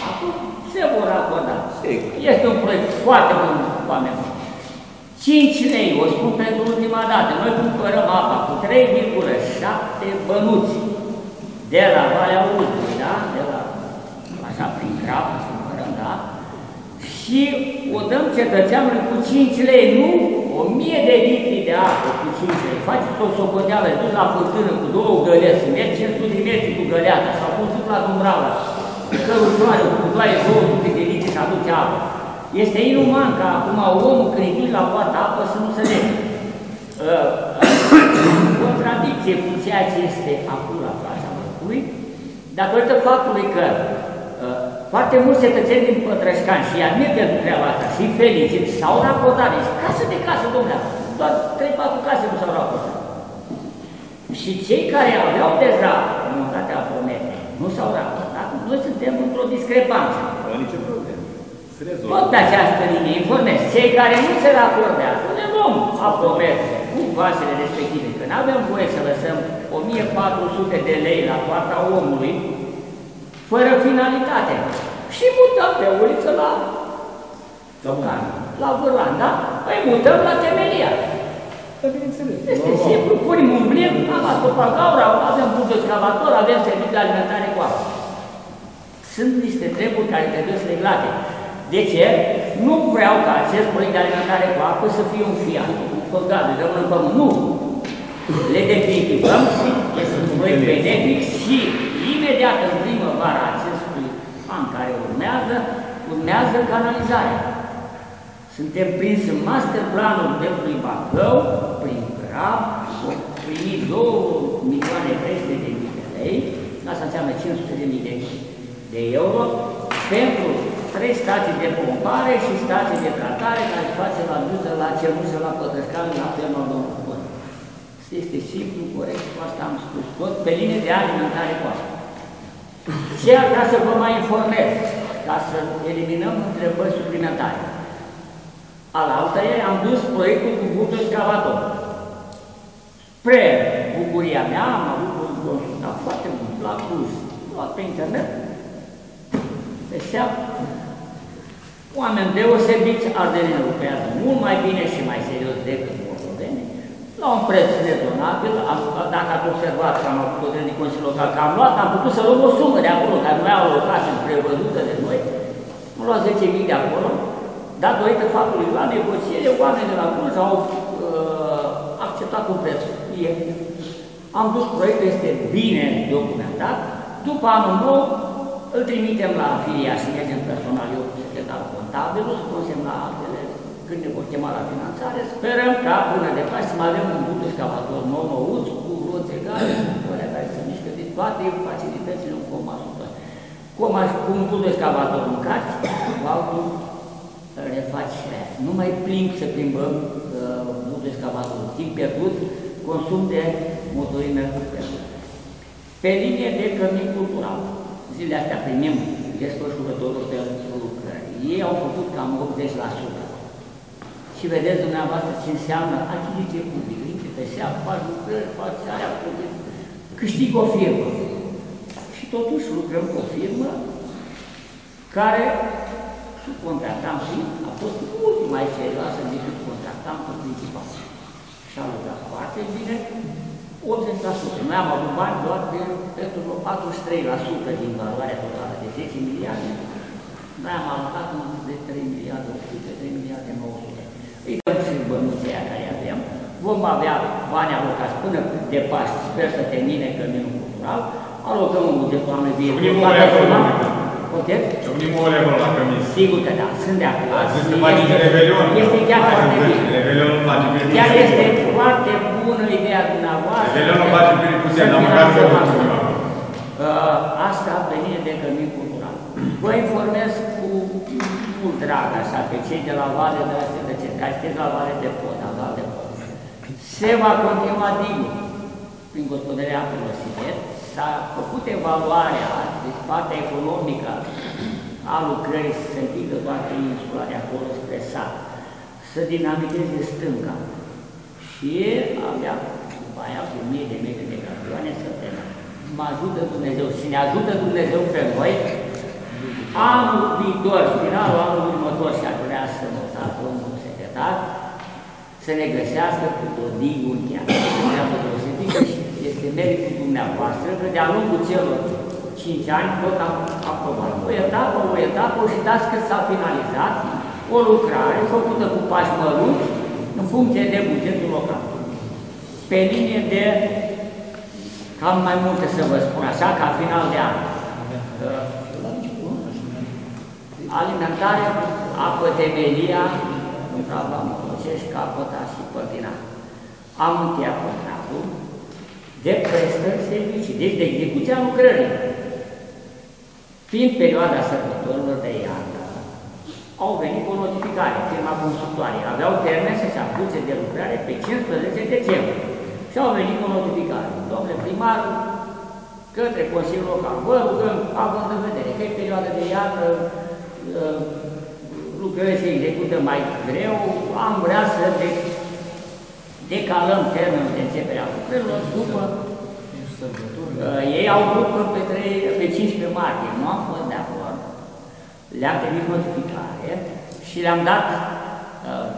apă, se vor acorda. Sigur. Este un proiect foarte bun, oameni. Buni. 5 lei, o spun pentru ultima dată, noi cumpărăm apa cu 3,7 bănuți de la Valea Ultului, da? De la, așa, prin grab, cumpărăm, da? Și o dăm cetățeanului cu 5 lei, nu 1000 de litri de apă cu 5 lei. Faceți o socoteală, duci la fântână cu două găleți, mergi 500 de metri cu găleata, sau cum duc la Dumbrava, cărucioare, cu doar 200 de litri și aduce apă. Este inuman ca acum omul când îi duci la poarta apă să nu se lege. Uh, contradicție cu ceea ce este acum la fața locului, datorită faptului că uh, foarte mulți cetățeni din Pătrășcani și admit pentru treaba asta și felicit, s-au raportat, deci casă de casă, domnule, doar 3-4 case nu s-au raportat. Și cei care aveau deja montate apromete nu s-au raportat, noi suntem într-o discrepanță. Nu au nicio problemă. Se rezolvă. Tot pe această linie informez. Cei care nu se racordează, le luăm aprobete cu vasele respective, că nu avem voie să lăsăm 1400 de lei la poarta omului, fără finalitate. Și mutăm pe uliță la Locan, la Vârlan, da? Păi mutăm la temelia. Da, bineînțeles. Este simplu, punem un blin, am astopat gaura, avem bun excavator, avem servicii de alimentare cu apă. Sunt niște treburi care trebuie să reglate. De ce? Nu vreau ca acest proiect de alimentare cu apă să fie un fiasco, un făgat, de rămân în pământ. Nu! Le definitivăm și este un proiect benefic și imediat în primăvara acestui an care urmează, urmează canalizarea. Suntem prins în master planul de prin Bacău, prin Grab, vom primi 2 milioane 300 de mii de lei, asta înseamnă 500 de mii de, de euro, pentru trei stații de pompare și stații de tratare care face la duză, la Cemușă, la Pătrășcan, la ferma domnului Bun. Este simplu, corect, cu asta am spus tot, pe linie de alimentare cu apă. Ce ar vrea să vă mai informez, ca să eliminăm întrebări suplimentare. Alaltă ieri am dus proiectul cu butul excavator. Spre bucuria mea, am avut un consultat foarte mult la curs, la pe internet, pe seap, oameni deosebiți ardeneni lucrează mult mai bine și mai serios decât moldoveni, la un preț rezonabil, am, dacă ați observat că am avut hotărâri de Consiliul Local, că am luat, am putut să luăm o sumă de acolo, care nu au locație prevăzută de noi, am luat 10.000 de acolo, datorită faptului că la negociere, oamenii de la Cluj au uh, acceptat un preț. E. Am dus proiectul, este bine documentat. După anul nou, îl trimitem la filia și mergem personal, eu cu secretarul contabilul, să consemna actele când ne vor chema la finanțare. Sperăm ca până de Paște să mai avem un but excavator nou, nouț, cu roți egale, cu alea care se mișcă de toate facilitățile în comaș asupra. Comaș cu un but excavator în carte, cu altul refaci Nu mai plimb să plimbăm uh, butul excavator. Timp pierdut, consum de motorină pierdut. Pe linie de cămin cultural. Zilele astea primim desfășurătorul de lucrări. Ei au făcut cam 80%. Și vedeți dumneavoastră ce înseamnă achiziție publică. Intri pe seapă, faci lucrări, faci aia, câștig o firmă. Și totuși lucrăm cu o firmă care subcontractantul a fost mult mai serioasă decât contractantul principal. Și a lucrat foarte bine, 80%. Noi am avut bani doar de, pentru 43% din valoarea totală de 10 miliarde. Noi am alocat de 3 miliarde 800, 3 miliarde 900. Îi dăm și bănuții care avem. Vom avea bani alocați până de Paști, sper să termine căminul cultural. alocăm un buget cu oameni vie. Ciocnim o oră acolo, domnule. Puteți? Ciocnim o oră acolo la cămis. Sigur că da, sunt de acord. Ați zis că faceți Revelion. Este chiar Facem foarte pe- bine. Revelionul face pe Chiar este foarte bună ideea dumneavoastră. Revelionul face pe puțin, Să dar măcar să finanțăm vă asta. spunem. Uh, Asta pe mine de cămin cultural. Vă informez cu mult drag așa pe cei de la Vale de la Sădăceni, care sunteți la Vale de Pod, la Vale de Pod. Se va continua digul prin gospodăria apelor Sidet. S-a făcut evaluarea, deci partea economică a lucrării să se întindă toată insula de acolo spre sat, să dinamiteze stânga și avea după aia cu mii de metri de camioane să termină. Mă ajută Dumnezeu și ne ajută Dumnezeu pe noi. Anul viitor, finalul anului următor, și ar vrea să notați domnul secretar, să ne găsească cu o digă încheiată. Treabă deosebită și este meritul dumneavoastră că de-a lungul celor 5 ani tot am aprobat o etapă, o etapă și dați cât s-a finalizat o lucrare făcută cu pași mărunți în funcție de bugetul local. Pe linie de cam mai multe să vă spun așa, ca final de an. Uh, Alimentare, apă de melia, în prava Molocești, Capăta și Pătina. Am încheiat contractul de prestări servicii, deci de execuția lucrării. Fiind perioada sărbătorilor de iarnă, au venit cu o notificare, firma constructoare. Aveau termen să se apuce de lucrare pe 15 decembrie. Și au venit cu o notificare. Domnule primar, către Consiliul Local, vă rugăm, având în vedere că e perioada de iarnă, uh, lucrările se execută mai greu, am vrea să de, decalăm termenul de începere a lucrărilor după uh, ei au vrut până pe, 3, pe 15 martie, nu am fost de acord. Le-am trimis notificare și le-am dat uh,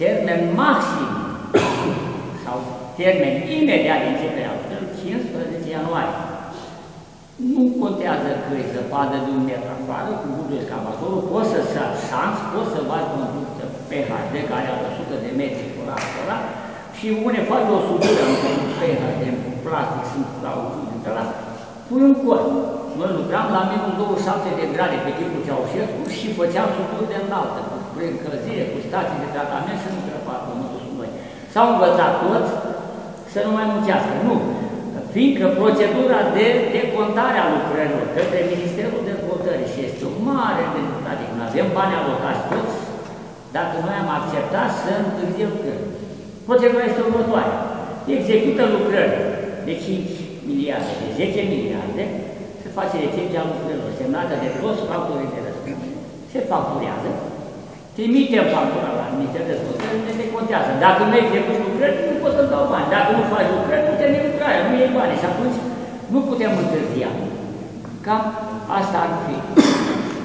termen maxim sau termen imediat de începere a lucrărilor, 15 ianuarie. Nu contează că e zăpadă de un metru afară, cu budul excavatorul, poți să să șans, poți să bagi conductă PHD care are 100 de metri până acolo și une faci o sudură în PHD, în plastic, sunt la o de la, pui un cor. Noi lucram la minus 27 de grade pe timpul Ceaușescu și făceam suduri de înaltă, cu preîncălzire, cu stații de tratament și nu crăpa pământul sub noi. S-au învățat toți să nu mai muncească. Nu, fiindcă procedura de decontare a lucrărilor către Ministerul Dezvoltării și este o mare rezultat, adică nu avem bani alocați toți, dacă noi am acceptat să întârziem lucrări. Procedura este următoare. Execută lucrări de 5 miliarde, de 10 miliarde, se face recepția lucrărilor semnată de toți factorii de răspundere, se facturează, trimitem factura la Ministerul Dezvoltării, ne decontează. Dacă nu execuți lucrări, nu poți să-ți dau bani. Dacă nu faci lucrări, nu termini lucrarea, nu iei bani. Și atunci nu putem întârzia. Cam asta ar fi.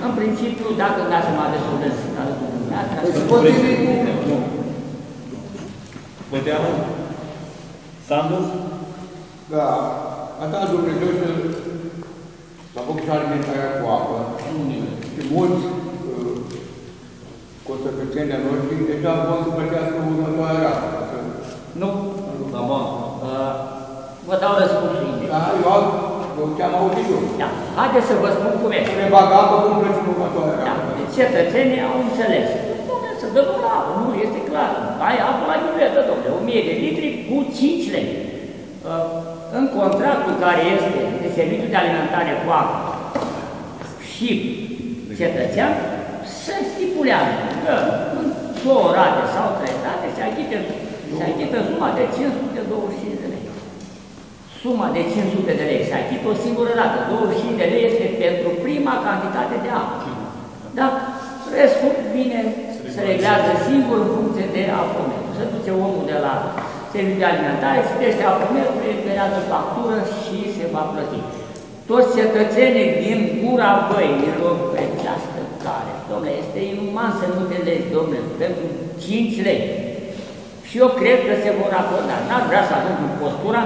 În principiu, dacă nu dați mai de probleme, sunt alături de dumneavoastră. Îți potrivit cu... Băteanu? Sandu? Da, a dat Dumnezeu să să făcut și alimentarea cu apă. Și mulți uh, consăpățenii noștri deja vor să plătească următoarea rată. Nu. La bancă. Uh, vă dau răspunsul imediat. Da, eu alt, eu ce-am auzit eu. Da. Haideți să vă spun cum este. Ne bagă apă cum plătim următoarea Da. rată. Deci cetățenii au înțeles. Dom'le, să dăm la apă, nu, este clar. Ai apă la ghiuletă, domnule, 1000 de litri cu 5 lei. Uh, În contractul care este de serviciu de alimentare cu apă și cetățean, se stipulează că în două rate sau trei rate se achită, se achită suma de 525 de lei. Suma de 500 de lei se achită o singură rată. 25 de lei este pentru prima cantitate de apă. Dar restul vine se reglează singur în funcție de apometru. Se duce omul de la serviciul de alimentare, citește apometru, eliberează factură și se va plăti. Toți cetățenii din gura băii rog pe această care, domnule, este inuman să nu te legi, domnule, pentru 5 lei. Și eu cred că se vor acorda. N-ar vrea să ajung în postura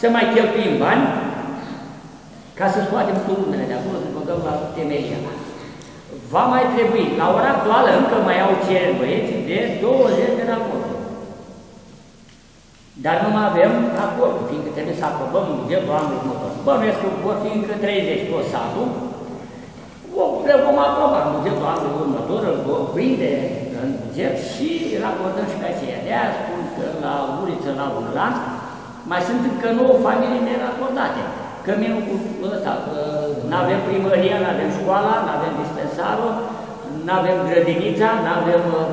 să mai cheltuim bani ca să scoatem turunele de acolo, să băgăm la temelia. Va mai trebui, la ora actuală încă mai au cereri băieții de 20 de raporte. Dar nu mai avem acordul, fiindcă trebuie să aprobăm bugetul anului următor. Bănuiesc că vor fi încă 30 tot satul, le vom aproba în bugetul anului următor, îl vom prinde în buget și raportăm și pe aceea. De aia spun că la uliță, la Urlan, mai sunt încă nouă familii neracordate. Căminul cu ăsta, nu avem primăria, nu avem școala, nu avem dispensarul, nu avem grădinița, nu avem uh,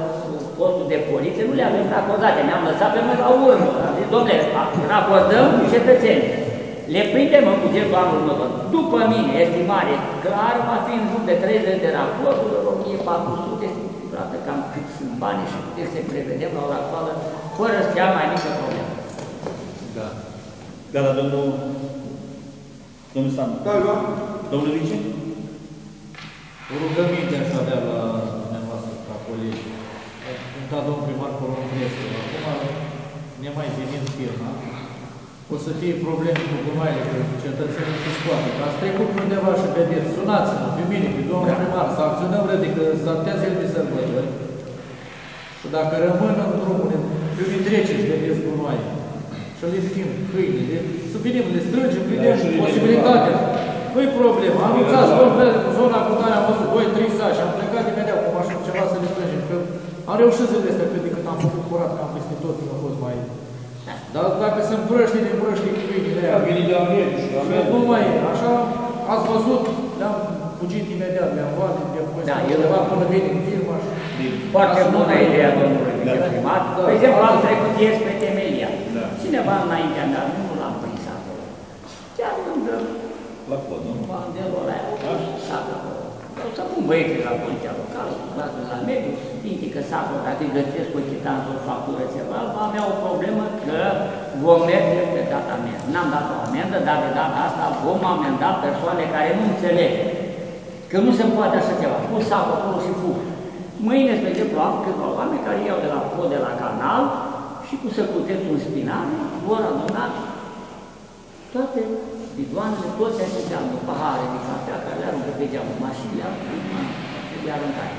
postul de poliție, nu le avem racordate, ne-am lăsat pe noi la urmă. Am zis, domnule, racordăm cetățenii. Le prindem în bugetul anul următor. După mine, estimare clar, va fi în jur de 30 de raporturi, 1400, frate, cam cât sunt banii și putem să prevedem la ora actuală, fără să ia mai mică problemă. Da. Gata, domnul... Domnul Stan. Da, da. Domnul Vice? O rugăminte aș avea la dumneavoastră, ca colegi. Ca domnul primar Colon Crescu. Acum ne mai venim firma. O să fie probleme cu gunoaiele, că cetățenii se scoată. Ați trecut pe undeva și vedeți, sunați-mă pe mine, pe domnul primar, să acționăm repede, că saltează el de sărbători. Și dacă rămân în drumul, pe unde treceți, vedeți gunoaie. Și le schimb câinile, să venim, le strângem, vedem posibilitatea. Nu-i problemă, anunțați, domnule, zona cu care am văzut. 2-3 saci, am plecat imediat cu mașină. Ceva să le strângem, că am reușit zilele astea cât de cât am făcut curat, că am peste tot, că a fost mai... Dar dacă sunt prăștii de prăștii cu câinile aia, Venit de amendă și amendă. nu mai e, așa ați văzut, le-am fugit imediat, le-am luat de apoi Da, să- el- undeva până vine în firma și... Foarte bună ideea domnului viceprimar. Da. De exemplu, am trecut ieri spre Temelia. Da. Cineva înaintea mea, nu l-am prins acolo. Chiar lângă La cod, nu? bandelul ăla, sat acolo. O să pun băieții la poliția locală, la, la mediu, indică satul, dacă îi găsesc o chitanță, o factură, ceva, va avea o problemă că vom merge pe data amendă. N-am dat o amendă, dar de data asta vom amenda persoane care nu înțeleg că nu se poate așa ceva. Pus satul acolo și fug. Mâine, spre exemplu, am câțiva oameni care iau de la pod, de la canal și cu săcutețul în spinare vor aduna toate bidoanele, toate astea înseamnă pahare de cafea care le aruncă pe geamul mașinile, trebuie aruncate.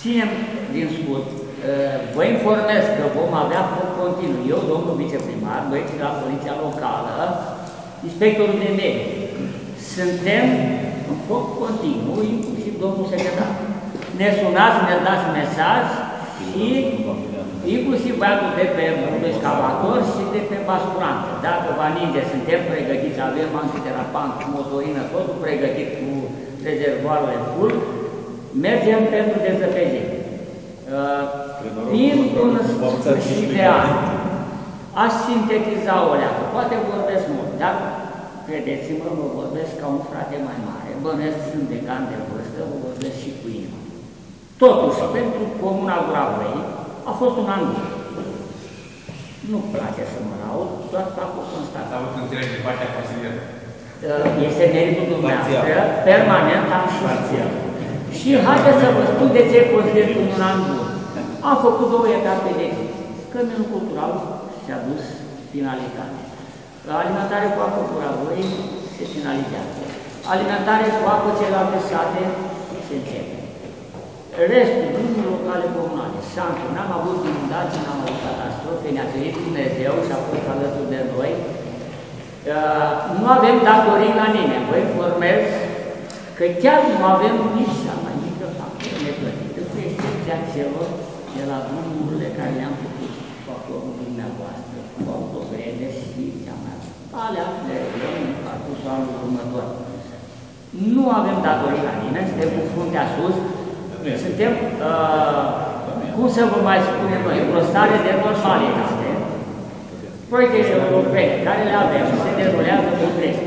Ținem din scurt, uh, vă informez că vom avea foc continuu. Eu, domnul viceprimar, băieții de la Poliția Locală, inspectorul de mediu. Suntem în foc continuu, inclusiv domnul secretar. Ne sunați, ne dați mesaj și inclusiv băiatul de pe excavator și de pe bascurantă. Dacă va ninge, suntem pregătiți, avem antiterapant, cu motorină, totul pregătit cu rezervoarele full, mergem pentru dezăpezire. Uh, Fiind un sfârșit de an, aș sintetiza o leacă, poate vorbesc mult, dar credeți-mă, vă vorbesc ca un frate mai mare, bănesc sunt de gan de vârstă, vă vorbesc și cu inima. Totuși, pentru Comuna Gravei a fost un an bun. Nu-mi place să mă laud, doar fac o constatare. Ați avut înțelegere din partea consilierului. Uh, este meritul dumneavoastră, permanent am susținut. Și haideți să vă spun de ce consider că un an bun. Am făcut două etape de zi. Căminul cultural și-a dus finalitate. Alimentare cu apă curavoi se finalizează. Alimentare cu apă celelalte sate se începe. Restul, drumuri locale comunale, Santu, n-am avut inundații, n-am avut catastrofe, ne-a ferit Dumnezeu și a fost alături de noi. Uh, nu avem datorii la nimeni. Vă informez că chiar nu avem nici cea mai mică factură neplătită, cu excepția celor de la drumurile care le-am făcut cu acordul dumneavoastră, cu autogrede și cea mai alea le luăm în parcursul anului următor. Nu avem datorii la nimeni, suntem cu fruntea sus, suntem, uh, cum să vă mai spunem noi, într-o stare de normalitate. Proiectele europene care le avem se derulează cu drept.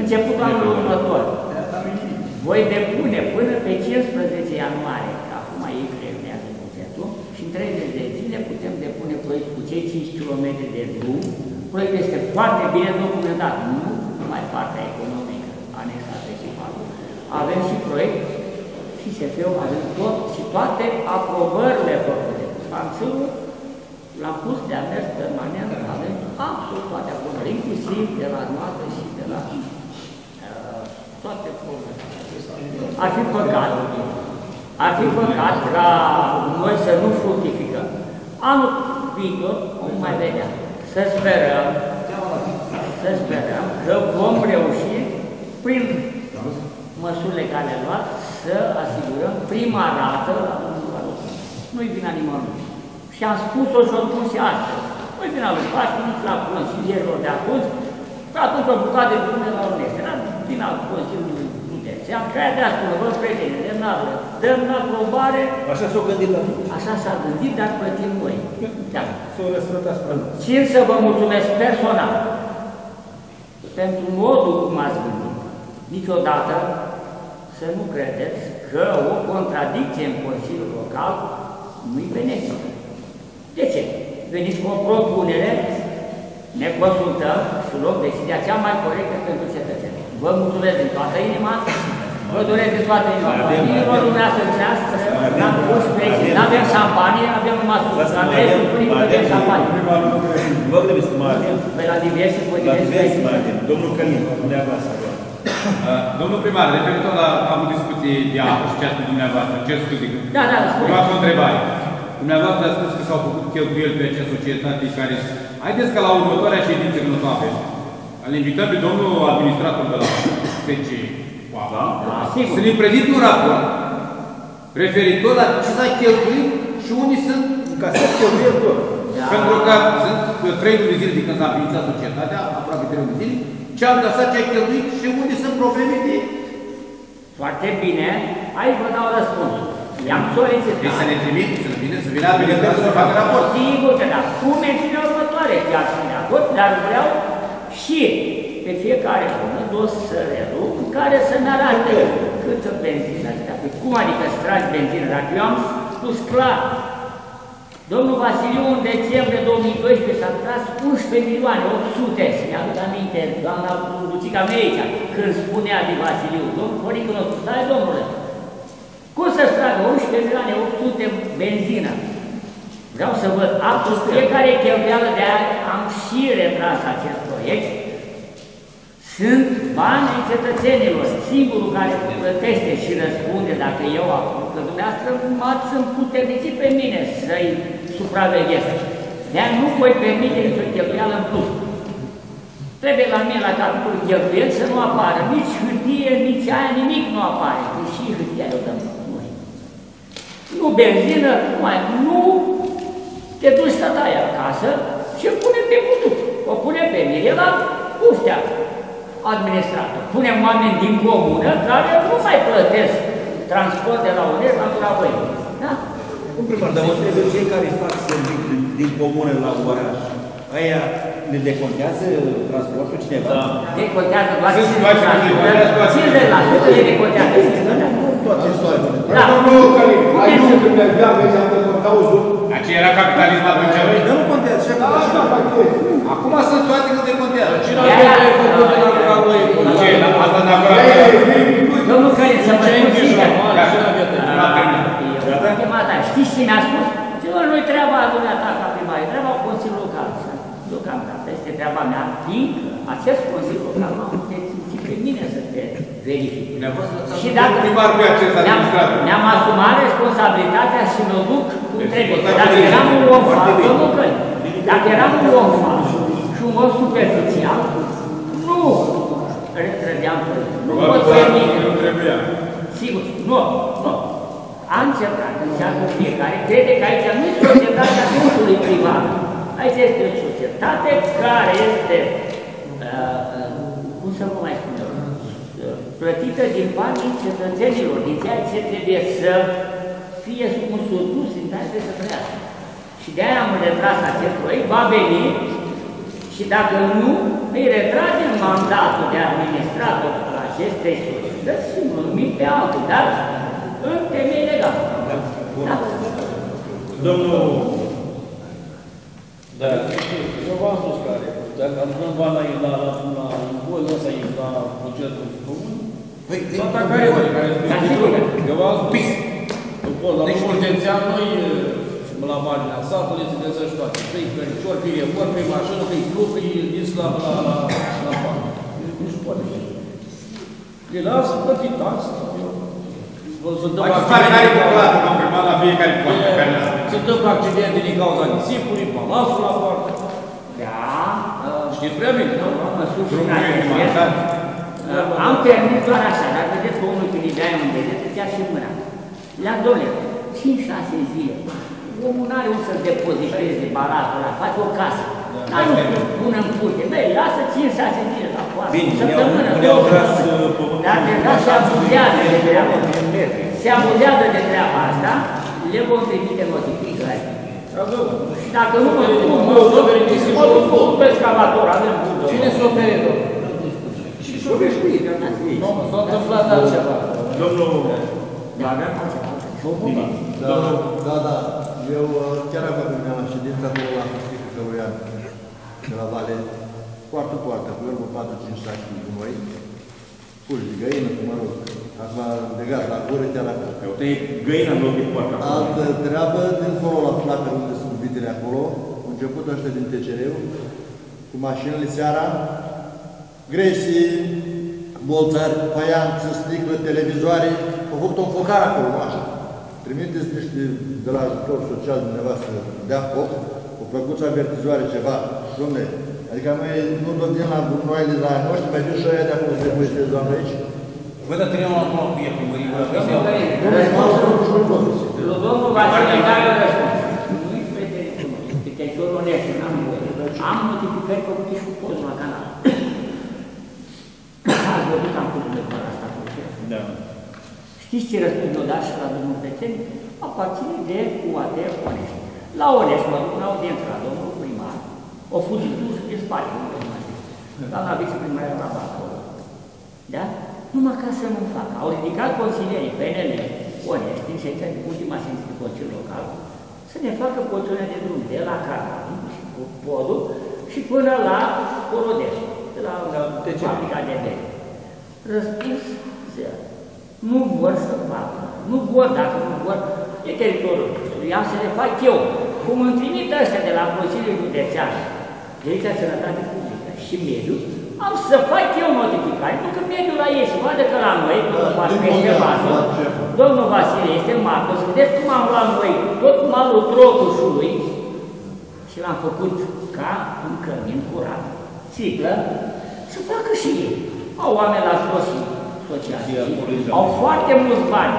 Începutul anului următor, voi depune până pe 15 ianuarie, că acum ei creionează bugetul, și în 30 de zile putem depune proiectul cu cei 5 km de drum. Proiectul este foarte bine documentat, nu numai partea economică, anexa principală. Avem și proiect și SF-ul, avem tot și toate aprobările făcute. Panțilul l-am pus de amers permanent, avem absolut toate aprobările, inclusiv de la noastră și de la uh, toate problemele. Ar fi păcat, ar fi păcat ca noi să nu fructificăm. Anul viitor vom mai vedea. să sperăm, să sperăm că vom reuși prin măsurile care le luat să asigurăm prima rată la Nu-i vina nimănui. Și am spus-o și o spun și astăzi. Nu-i vina lui Pașcu, nici la consilierilor de atunci, că atunci au bucat de bune la UNESCO. Era vina Consiliului Județean, care de-a spune, bă, prieteni, de navă, dăm în aprobare, Așa s-au gândit la noi. așa s-a gândit, dar plătim noi. Da. S-au răsfrăt asupra noi. Țin să vă mulțumesc personal pentru modul cum ați gândit. Niciodată să nu credeți că o contradicție în Consiliul Local nu-i benefică. De ce? Veniți cu o propunere, ne consultăm și luăm decizia cea mai corectă pentru cetățeni. Vă mulțumesc din toată inima, vă doresc din toată inima. Inimilor dumneavoastră dumneavoastră, n-am pus preții, n-avem șampanie, avem numai sus. Andrei, spune că avem șampanie. Vă gândiți cu Martin? Păi la diverse, cu La diverse diverse preții. Martin. Domnul Călin, dumneavoastră. Uh, Domnul primar, referitor la am avut discuții de apă și ce ați spus dumneavoastră, ce scuze? Da, da, spune. Eu am o întrebare. Dumneavoastră a spus că s-au făcut cheltuieli pe acea societate care... Haideți că la următoarea ședință, când o să avem, îl invităm pe domnul administrator de la FC Coava, Da, sigur. să ne prezinte un raport referitor la ce s-a cheltuit și unde sunt Ca să cheltuieli tot. Da. Pentru că sunt uh, trei luni de zile de când s-a înființat societatea, aproape trei luni de zile, ce am găsat, ce a cheltuit și unde sunt probleme de... Foarte bine, aici vă dau răspunsul. I-am solicitat. Deci să ne trimit, să ne vină, să vină abilitatea să facă raport. Sigur că da. Cu mențiunea următoare, chiar sunt de acord, dar vreau și pe fiecare lună dosărelul în care să-mi arate câtă benzină, dacă, cum adică să tragi benzină, dacă eu am spus clar. Domnul Vasiliu, în decembrie 2012, s-a tras 11 milioane 800, să-mi aduc aminte, doamna Lucica mea aici, când spunea de Vasiliu, domnul Forică, nu, stai domnule, cum să-ți tragă 11 milioane 800 benzină? Vreau să văd absolut fiecare cheltuială de aia am și retras acest proiect. Sunt banii cetățenilor. Singurul care plătește și răspunde dacă eu acum, că dumneavoastră m-ați împuternicit pe mine să-i supraveghez. de nu voi permite nicio cheltuială în plus. Trebuie la mine la capitolul cheltuieli să nu apară nici hârtie, nici aia, nimic nu apare. Deși hârtia eu dăm noi. Nu benzină, nu mai, nu te duci să dai acasă și îl pune pe putut. O pune pe Mirela, uftea administrator. Punem oameni din comună care nu mai plătesc transport de la Unești la Duravăi. Da? Cum primar, dar mă întreb, cei care fac servicii din, din comună la oraș, aia ne decontează transportul cineva? Da. Decontează doar Sunt situații când decontează doar 50% de decontează. Toate soarele. Da. Domnul Călin, ai nu când mergeam, mergeam pe Cortauzu. Aceea era capitalism atunci? Dar nu contează, ce Da, asta fac Acum sunt situații când decontează. Cine a făcut de la lui? Ce, la- asta neapărat. Domnul Călin, să vă spun sincer. Gata? Ultima dată, știți ce mi-a spus? Ce nu nu-i treaba dumneata ca primar, e treaba Consiliului Local. Deocamdată este treaba mea, fiindcă acest Consiliu Local m-a puteți pe mine să te verific. Și dacă primar pe acest mi-am, administrator. mi-am asumat responsabilitatea și mă duc cum Deci, trebuie. foarte Dacă bine. eram un om Foarte fals, bine. domnul Călin, dacă eram un om fals și un om superficial, nu retrăgeam proiectul. Nu pot permite. Nu trebuia. Sigur, nu, nu. A încercat, încearcă fiecare, crede că aici nu e societatea cultului privat. Aici este o societate care este, uh, uh, cum să vă mai spun eu, uh, plătită din banii cetățenilor, din ceea ce trebuie să fie un surplus din care trebuie să trăiască. Și de aia am retras acest proiect, va veni și dacă nu, îi retragem mandatul de administrator al acestei societăți și îl numim pe altul, dar în temei legal. Da. Domnul Da, eu v-am spus care. Dacă am dat bani la, la, la, la, voi o să iei la bugetul comun, Păi, Tata care voi, care Da, sigur. Eu v-am spus. După, la urgenția noi, e, la marginea satului, se găsește toate. Pe-i căriciori, pe iepori, pe mașină, pe-i club, pe-i dis la, la, la, la bani. Nu se poate. Le lasă plătit taxe. Vă se întâmplă Aici pare care accidente. calculată, m-am primat la fiecare poartă care le Se întâmplă accidente din cauza nisipului, palasul la poartă. Da, E prea bine. Nu, am măsuri Drumul e financiare. demarcat. Am permis doar așa, dar vedeți că omul când îi dai în vedere, îți ia și mâna. Le-am domnule, 5-6 zile. Omul n-are unde să depoziteze baratul ăla, face o casă. Dar nu știu, pună în curte. Băi, lasă 5-6 zile la coasă. Bine, săptămână, unii au două tras, săptămâni. uh, pământul Dar în deja casă, se abuzează de treaba metri. Se abuzează de treaba asta, le vom trimite notificări. Și dacă nu mă duc, mă duc, mă duc cu excavator, avem buldozer. Cine s-o ofere, domnule? Și și o vești Nu, s-a întâmplat altceva. Domnul Da, avem altceva. Nimic. Da, da, da. Eu uh, chiar am avut la ședința acolo la Hristică Căluian, de la Vale, foarte, foarte, cu el cu 4-5 saci cu noi, puși de găină, cu mă rog, acum legat la gură, chiar acolo. Eu te găină în loc de poartă. Altă treabă, dincolo la flacără unde sunt vitele acolo, au început ăștia din tcr cu mașinile seara, gresii, bolțari, faianță, sticlă, televizoare, au făcut un focar acolo, nu așa. Trimiteți niște de la ajutor social dumneavoastră să dea foc, o plăcuță avertizoare, ceva, domne, adică noi nu dodim la gunoaiele la noștri, mai vin și aia de acolo să depozitez doamne aici. Văd că trecem la acolo cu ea primării, vă că Domnul Călin, Domnule, mă rog, și nu vă Domnul Vasile dare răspuns. Nu-i prietenul nostru, pe teritoriul onest, n-am voie. Am notificări făcute și cu pozul la canal. Ați văzut am pus întrebarea asta cu ce? Da. Știți ce răspuns mi-o dat și la domnul Pețeni? Aparține de UAD Onești. La Onești, mă duc în audiență la domnul primar. O fugit dus pe spate, nu mai știu. Doamna viceprimar era la acolo. Da? Numai ca să nu facă. Au ridicat consilierii PNL, Onești, din sența, ultima sență de Consiliu Local, să ne facă porțiunea de drum de la Carnaval și cu podul și până la Corodescu, de la fabrica de bere. Răspuns zero. Nu vor să facă. Nu vor, dacă nu vor, e teritoriul. Am să le fac eu. Cum îmi trimit ăștia de la Consiliul Județean, Direcția Sănătate Publică și Mediu, am să fac eu notificare, pentru că mediul la ei să vadă că la noi, domnul Vasile este martor, domnul Vasile este martor, să vedeți cum am luat noi tot malul Trocușului și l-am făcut ca un cămin curat, țiglă, să facă și ei. Au oameni la jos sociali, au foarte mulți bani,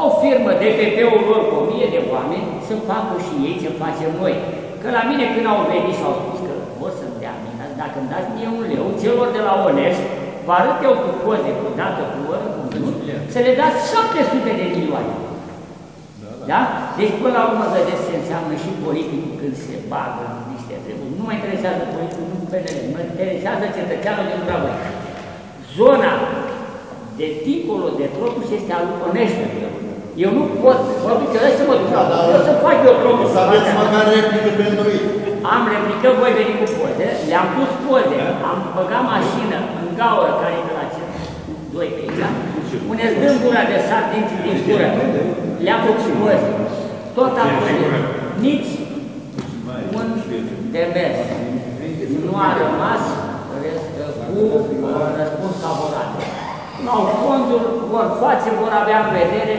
au firmă de PP-ul lor cu o mie de oameni, să facă și ei ce facem noi. Că la mine când au venit și au spus că vor să-mi dea mine, dacă îmi dați mie un leu, celor de la Onest, vă arăt eu cu poze, cu dată, cu oră, cu minut, să le dați 700 de milioane. Da? Deci până la urmă vedeți ce înseamnă și politicul când se bagă în niște treburi. Nu mă interesează politicul, nu PNL, mă interesează cetățeanul din Bravo. Zona de dincolo de Trotuș este aluponește. Eu nu pot, mă duc, eu să mă duc, eu să fac eu Trotuș. Să aveți măcar replică pentru ei. Am replică, voi veni cu poze, le-am pus poze, am băgat mașină în gaură care e de la ce? Doi pe aici, puneți dând gura de sar dinții din gură, le-am făcut poze, tot acolo, nici un demers nu a rămas cu răspuns favorabil. Nu au fonduri, vor face, vor avea în vedere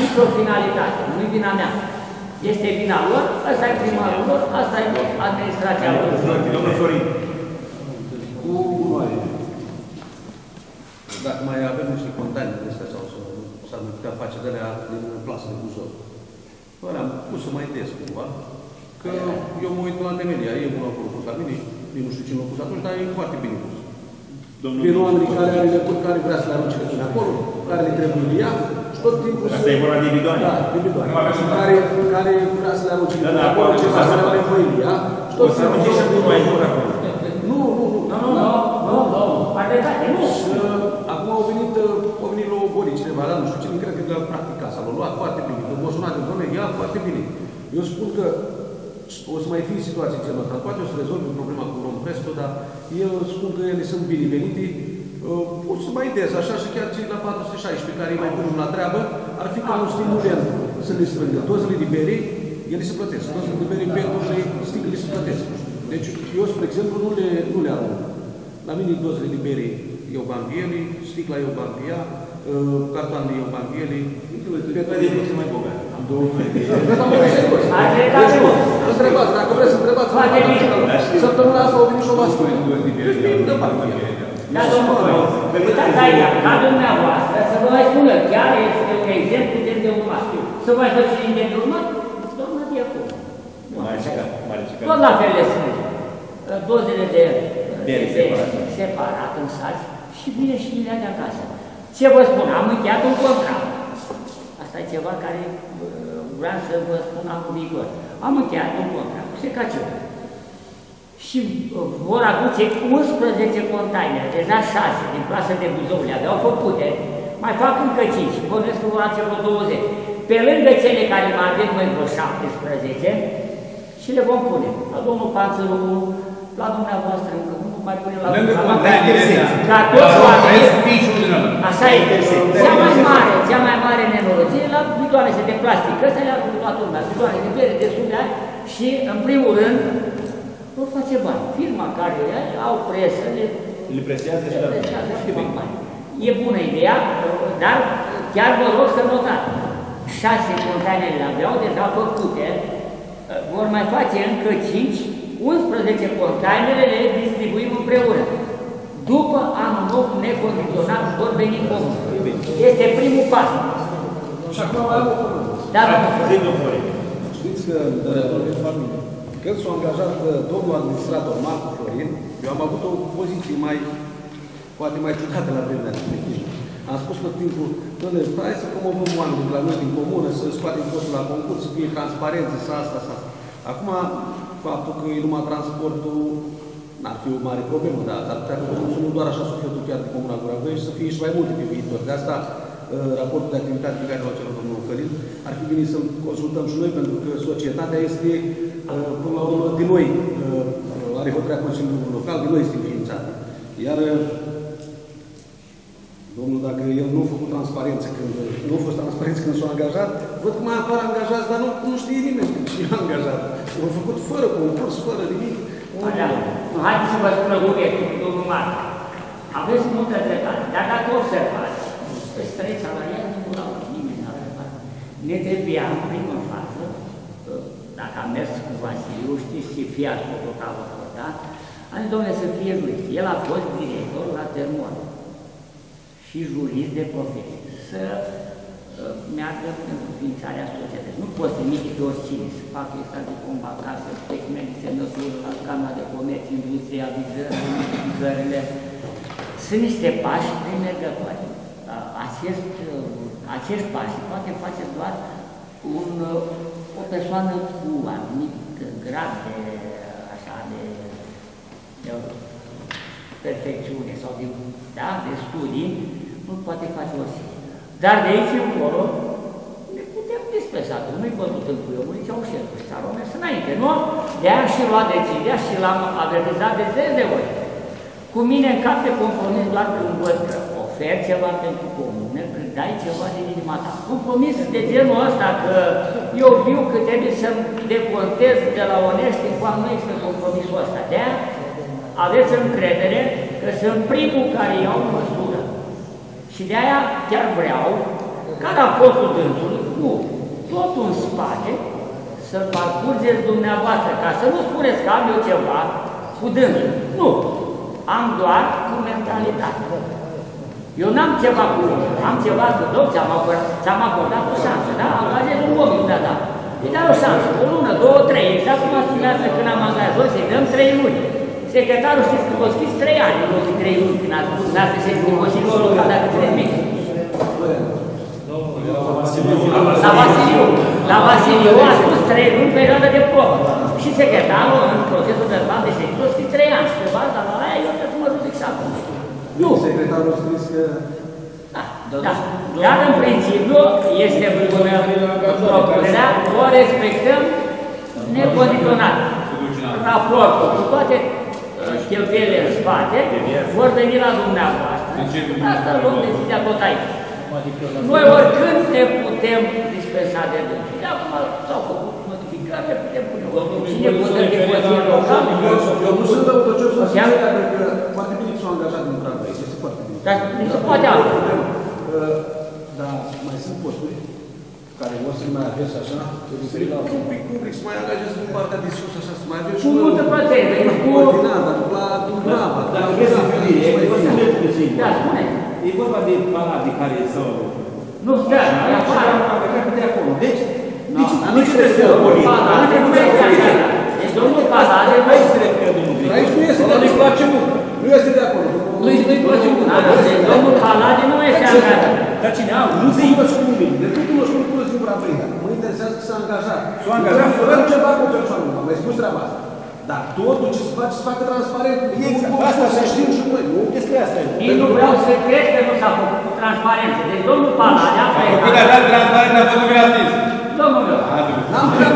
nicio finalitate, nu-i vina mea. Este vina lor, ăsta e primarul lor, asta e administrația lor. Domnul Sorin. Cu gunoaie. Dacă mai avem niște containe de astea sau să s-ar putea face de alea din plasă de buzor. Bă, am pus să mai test cumva, că eu mă uit la temelia, e unul acolo pus la mine, eu nu știu cine l-a pus atunci, dar e foarte bine pus. Domnul Vin oamenii care, are nevoie, care vrea să le arunce din acolo, care le trebuie de ea, și tot timpul Asta e vorba de bidoane. Da, de bidoane. Nu avem și Care, care vrea să le arunce Da, din da, acolo, acolo, ceva da, să le da. are nevoie de ea, și O tot să arunce și acum mai mult acolo. Nu, nu, nu. Nu, nu, nu, nu, nu, adevărat, nu. Și, uh, acum au venit, uh, au venit la Bori cineva, la nu știu cine, cred că de la practica s-a luat foarte bine, că m-a sunat de doamne, ia foarte bine. Eu spun că o să mai fie situații genul ăsta. Poate o să rezolve problema cu Rompresco, dar eu spun că ele sunt binevenite. Uh, o să mai des, așa și chiar cei la 416 care îi mai punem la treabă, ar fi ca un stimulent să le strângă. Dozele de bere, ele se plătesc. Dozele de bere pentru și sticlele se plătesc. Deci eu, spre exemplu, nu le, nu le arunc. La mine dozele de bere eu bani pe ele, sticla eu bani pe ea, uh, cartoanele eu bani pe ele. Mai de puțin mai bogat. Asta mă serios. Deci, întrebați, dacă vreți să întrebați, Foarte bine. săptămâna asta au venit și o vască. Dă parte. Da, domnul, uitați aici, ca dumneavoastră, să vă mai spună, chiar este un exemplu de de urmat. Să vă faceți de de urmat, doamna Diacon. Maricica, Maricica. Tot la fel le sunt. Dozele de, De separat. separat în saci și vine și le de acasă. Ce vă spun? Am încheiat un contract. Asta e ceva care uh, vreau să vă spun anul viitor. Am încheiat un contract cu Secaciu. Și uh, vor aduce 11 containere, deja 6 din plasă de Buzău, le aveau făcute, mai fac încă 5, bănuiesc că vor face vreo 20. Pe lângă cele care mai avem noi vreo 17, și le vom pune. La domnul Panțăru, la dumneavoastră, încă nu mai pune la Lângă la- containerele astea. La toți La oamenii, prestigiul din ăla. Așa e. Cea mai mare, cea mai mare nenorocire la bidoanele de plastic. Ăsta le-a făcut toată lumea. Bidoane de bere, de sudea și, în primul rând, vor face bani. Firma care le au presă, le Le presează și la presează și fac bani. E bună ideea, dar chiar vă rog să notați. Șase containere le aveau deja făcute, vor mai face încă 5, 11 containere le distribuim împreună. După anul nou necondiționat vor veni comun. Este primul pas. Și acum mai am o problemă. Da, domnul. Zi, domnule. Știți că de familie. Când s-a angajat uh, domnul administrator Marcu Florin, eu am avut o poziție mai, poate mai ciudată la vremea respectivă. Am spus tot timpul, domnule, hai să promovăm oamenii de la noi din comună, să scoatem totul la concurs, să fie transparență, să asta, să asta. Acum, faptul că e numai transportul, n-ar fi o mare problemă, dar s-ar putea că nu doar așa sufletul chiar de Comuna Gura Văi, și să fie și mai multe pe viitor. De asta, uh, raportul de activitate pe care l-a cerut domnul Călin, ar fi bine să-l consultăm și noi, pentru că societatea este, uh, până la urmă, din noi, uh, are hotărârea Consiliului Local, din noi este înființată. Iar uh, Domnul, dacă el nu a făcut transparență când, nu a fost transparență când s-a angajat, văd că mai apar angajați, dar nu, nu știe nimeni cine a angajat. L-a făcut fără concurs, fără nimic. Așa. Nu, haideți să vă spun obiectul, domnul Marc. Aveți multă dreptate, dar dacă observați, pe trei salariați nu au nimeni n-a întrebat. Ne trebuia în primă fază, dacă am mers cu Vasiliu, știți ce fiasco total a fost, da? Am zis, domnule, să fie jurist. El a fost director la Termon și jurist de profesie. Să uh, meargă pentru ființarea societății. Nu poți trimite pe oricine să facă ăsta de combat, ca să tehnică de semnătură, la Camera de Comerț, Industria, vizările, notificările. Sunt niște pași premergători. Uh, Acest, uh, acești pași se poate face doar un, uh, o persoană cu anumit grad de, așa, de, de perfecțiune sau de, da, de studii, nu poate face oricine. Dar de aici încolo, ne putem dispresa, că nu-i văzut în cuiomul Ceaușescu și țara mers înainte, nu? De-aia și lua decizia și l-am avertizat de zeci de ori. Cu mine în cap de compromis doar când văd că oferi ceva pentru comună, că dai ceva din inima ta. Compromis de genul ăsta, că eu viu că trebuie să-mi decontez de la onești, cu nu există compromisul ăsta. De-aia aveți încredere că sunt primul care iau măsură. Și de aia chiar vreau ca raportul dânsului, cu totul în spate, să-l parcurgeți dumneavoastră, ca să nu spuneți că am eu ceva cu dânsul. Nu. Am doar cu mentalitate. Eu n-am ceva cu am ceva cu Domn, ți-am acordat, ți-am acordat o șansă, da? Angajez un om, da, da. Îi dau o șansă, o lună, două, trei, exact cum a spuneați când am angajat, să-i dăm trei luni. Secretarul știți că vă scriți trei ani, în loc de trei luni, când ați spus, n-ați să din Consiliul Local, dacă țineți minte. La Vasiliu, la Vasiliu a spus trei luni perioadă de probă. Și secretarul, în procesul verbal de ședință, a scris trei ani. Și pe baza la aia, eu trebuie să mă judic și acum. Nu. Secretarul a scris că Da, da. Dar în principiu este propunerea, o respectăm necondiționat. Raportul cu toate uh, cheltuielile în spate vor veni la dumneavoastră. Asta luăm decizia tot aici. Noi oricând ne putem dispensa de dânsul. De acum s-au făcut modificări, le putem pune. Cine putem de poziție local? eu nu sunt răutăcios să Chiar? spun, pentru că foarte bine că s-au angajat din Bradley, este foarte bine. Dar nu se poate altfel. Uh, Dar mai sunt posturi care o să să mai aveți așa, un pic public, să mai angajeți din partea de sus, așa, să mai aveți Cu multă plăcere, cu... Ordinata, la Dumbrava, Dar vreți să fie, vă spuneți puțin. Da, spune. E vorba de paladii care s-au... Nu stă, e afară. de acolo. Deci, Nu, deci, dar nu ce trebuie să oporim. Palade nu este așa. Deci domnul Palade nu Aici se referă domnul Grigore. Aici nu este, dar nu-i place mult. Nu este de acord. Nu-i nu-i place mult. Da, da, deci domnul Palade nu este angajat. Dar cine au? Nu se cunosc cu mine. De tot cunosc cu cunosc din Brabăia. Mă interesează că s-a angajat. S-a angajat fără ceva cu persoană. Am mai spus treaba asta. Dar totul ce se face, se facă transparent. Exact. Asta Asta să să știm și noi, nu? Despre asta e. Ei nu vreau să cred că nu s-a făcut cu transparență. Deci domnul Palade a Făcut plecat. așa transparent a fost dumneavoastră. Domnul meu. N-am prea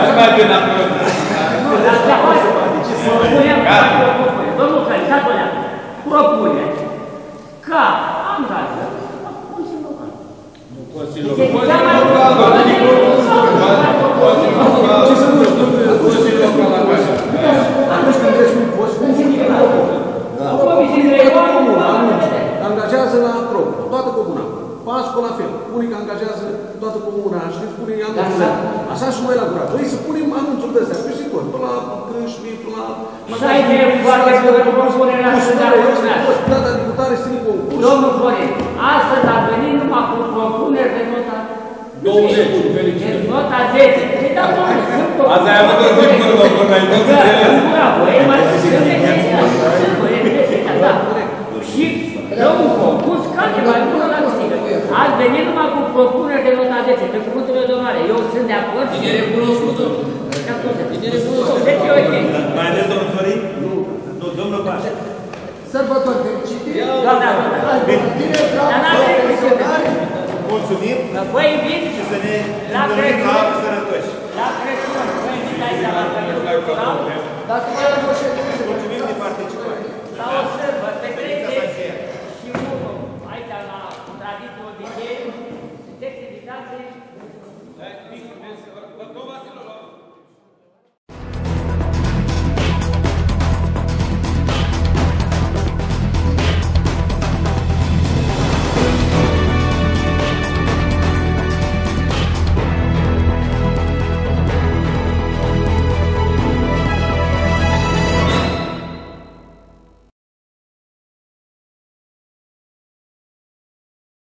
Ați mai bine acolo. Nu, dar ce a fost? Propunem, propunem. Domnul Călițat spunea, propune ca angajat Consiliul Local. Consiliul Deci, Local. cea mai bună Ce să nu știu? Atunci când crezi un post, cum se Toată comuna anunță. Angajează la prop. Toată comuna. Pascu la fel. Unii că angajează toată comuna. Știți, pune anunțul. Așa și noi la gura. Vrei să punem anunțul de astea. Peste tot. Până la Crâșmi, până la... Și ai de foarte bună propunerea să dea propunerea. Data de mutare să ne concurs. Domnul Florin, astăzi a venit numai cu propuneri de nota 20, felicitări. de nota 10. Păi da, domnule, sunt propuneri. Azi ai avut o zi bună, domnule, ai tot înțeles. Bravo, e mai sunt de chestia. Sunt de chestia, da. Și dă un concurs care mai bună la câștigă. Ați venit numai cu propuneri de nota 10, pe cuvântul de domnare. Eu sunt de acord. E recunoscut, domnule. E recunoscut. Deci e ok. Mai ales domnul Florin? Nu. Nu, domnul Pașa. Sărbători fericite! Da, da, da. Bine, bravo, Dar n-are pensionare! Mulțumim Vă invit și să ne la întâlnim Crăciun. la sănătoși. La Crăciun, vă invit aici la Părintele Cultural, Dacă mai am o ședință, Mulțumim de participare. la o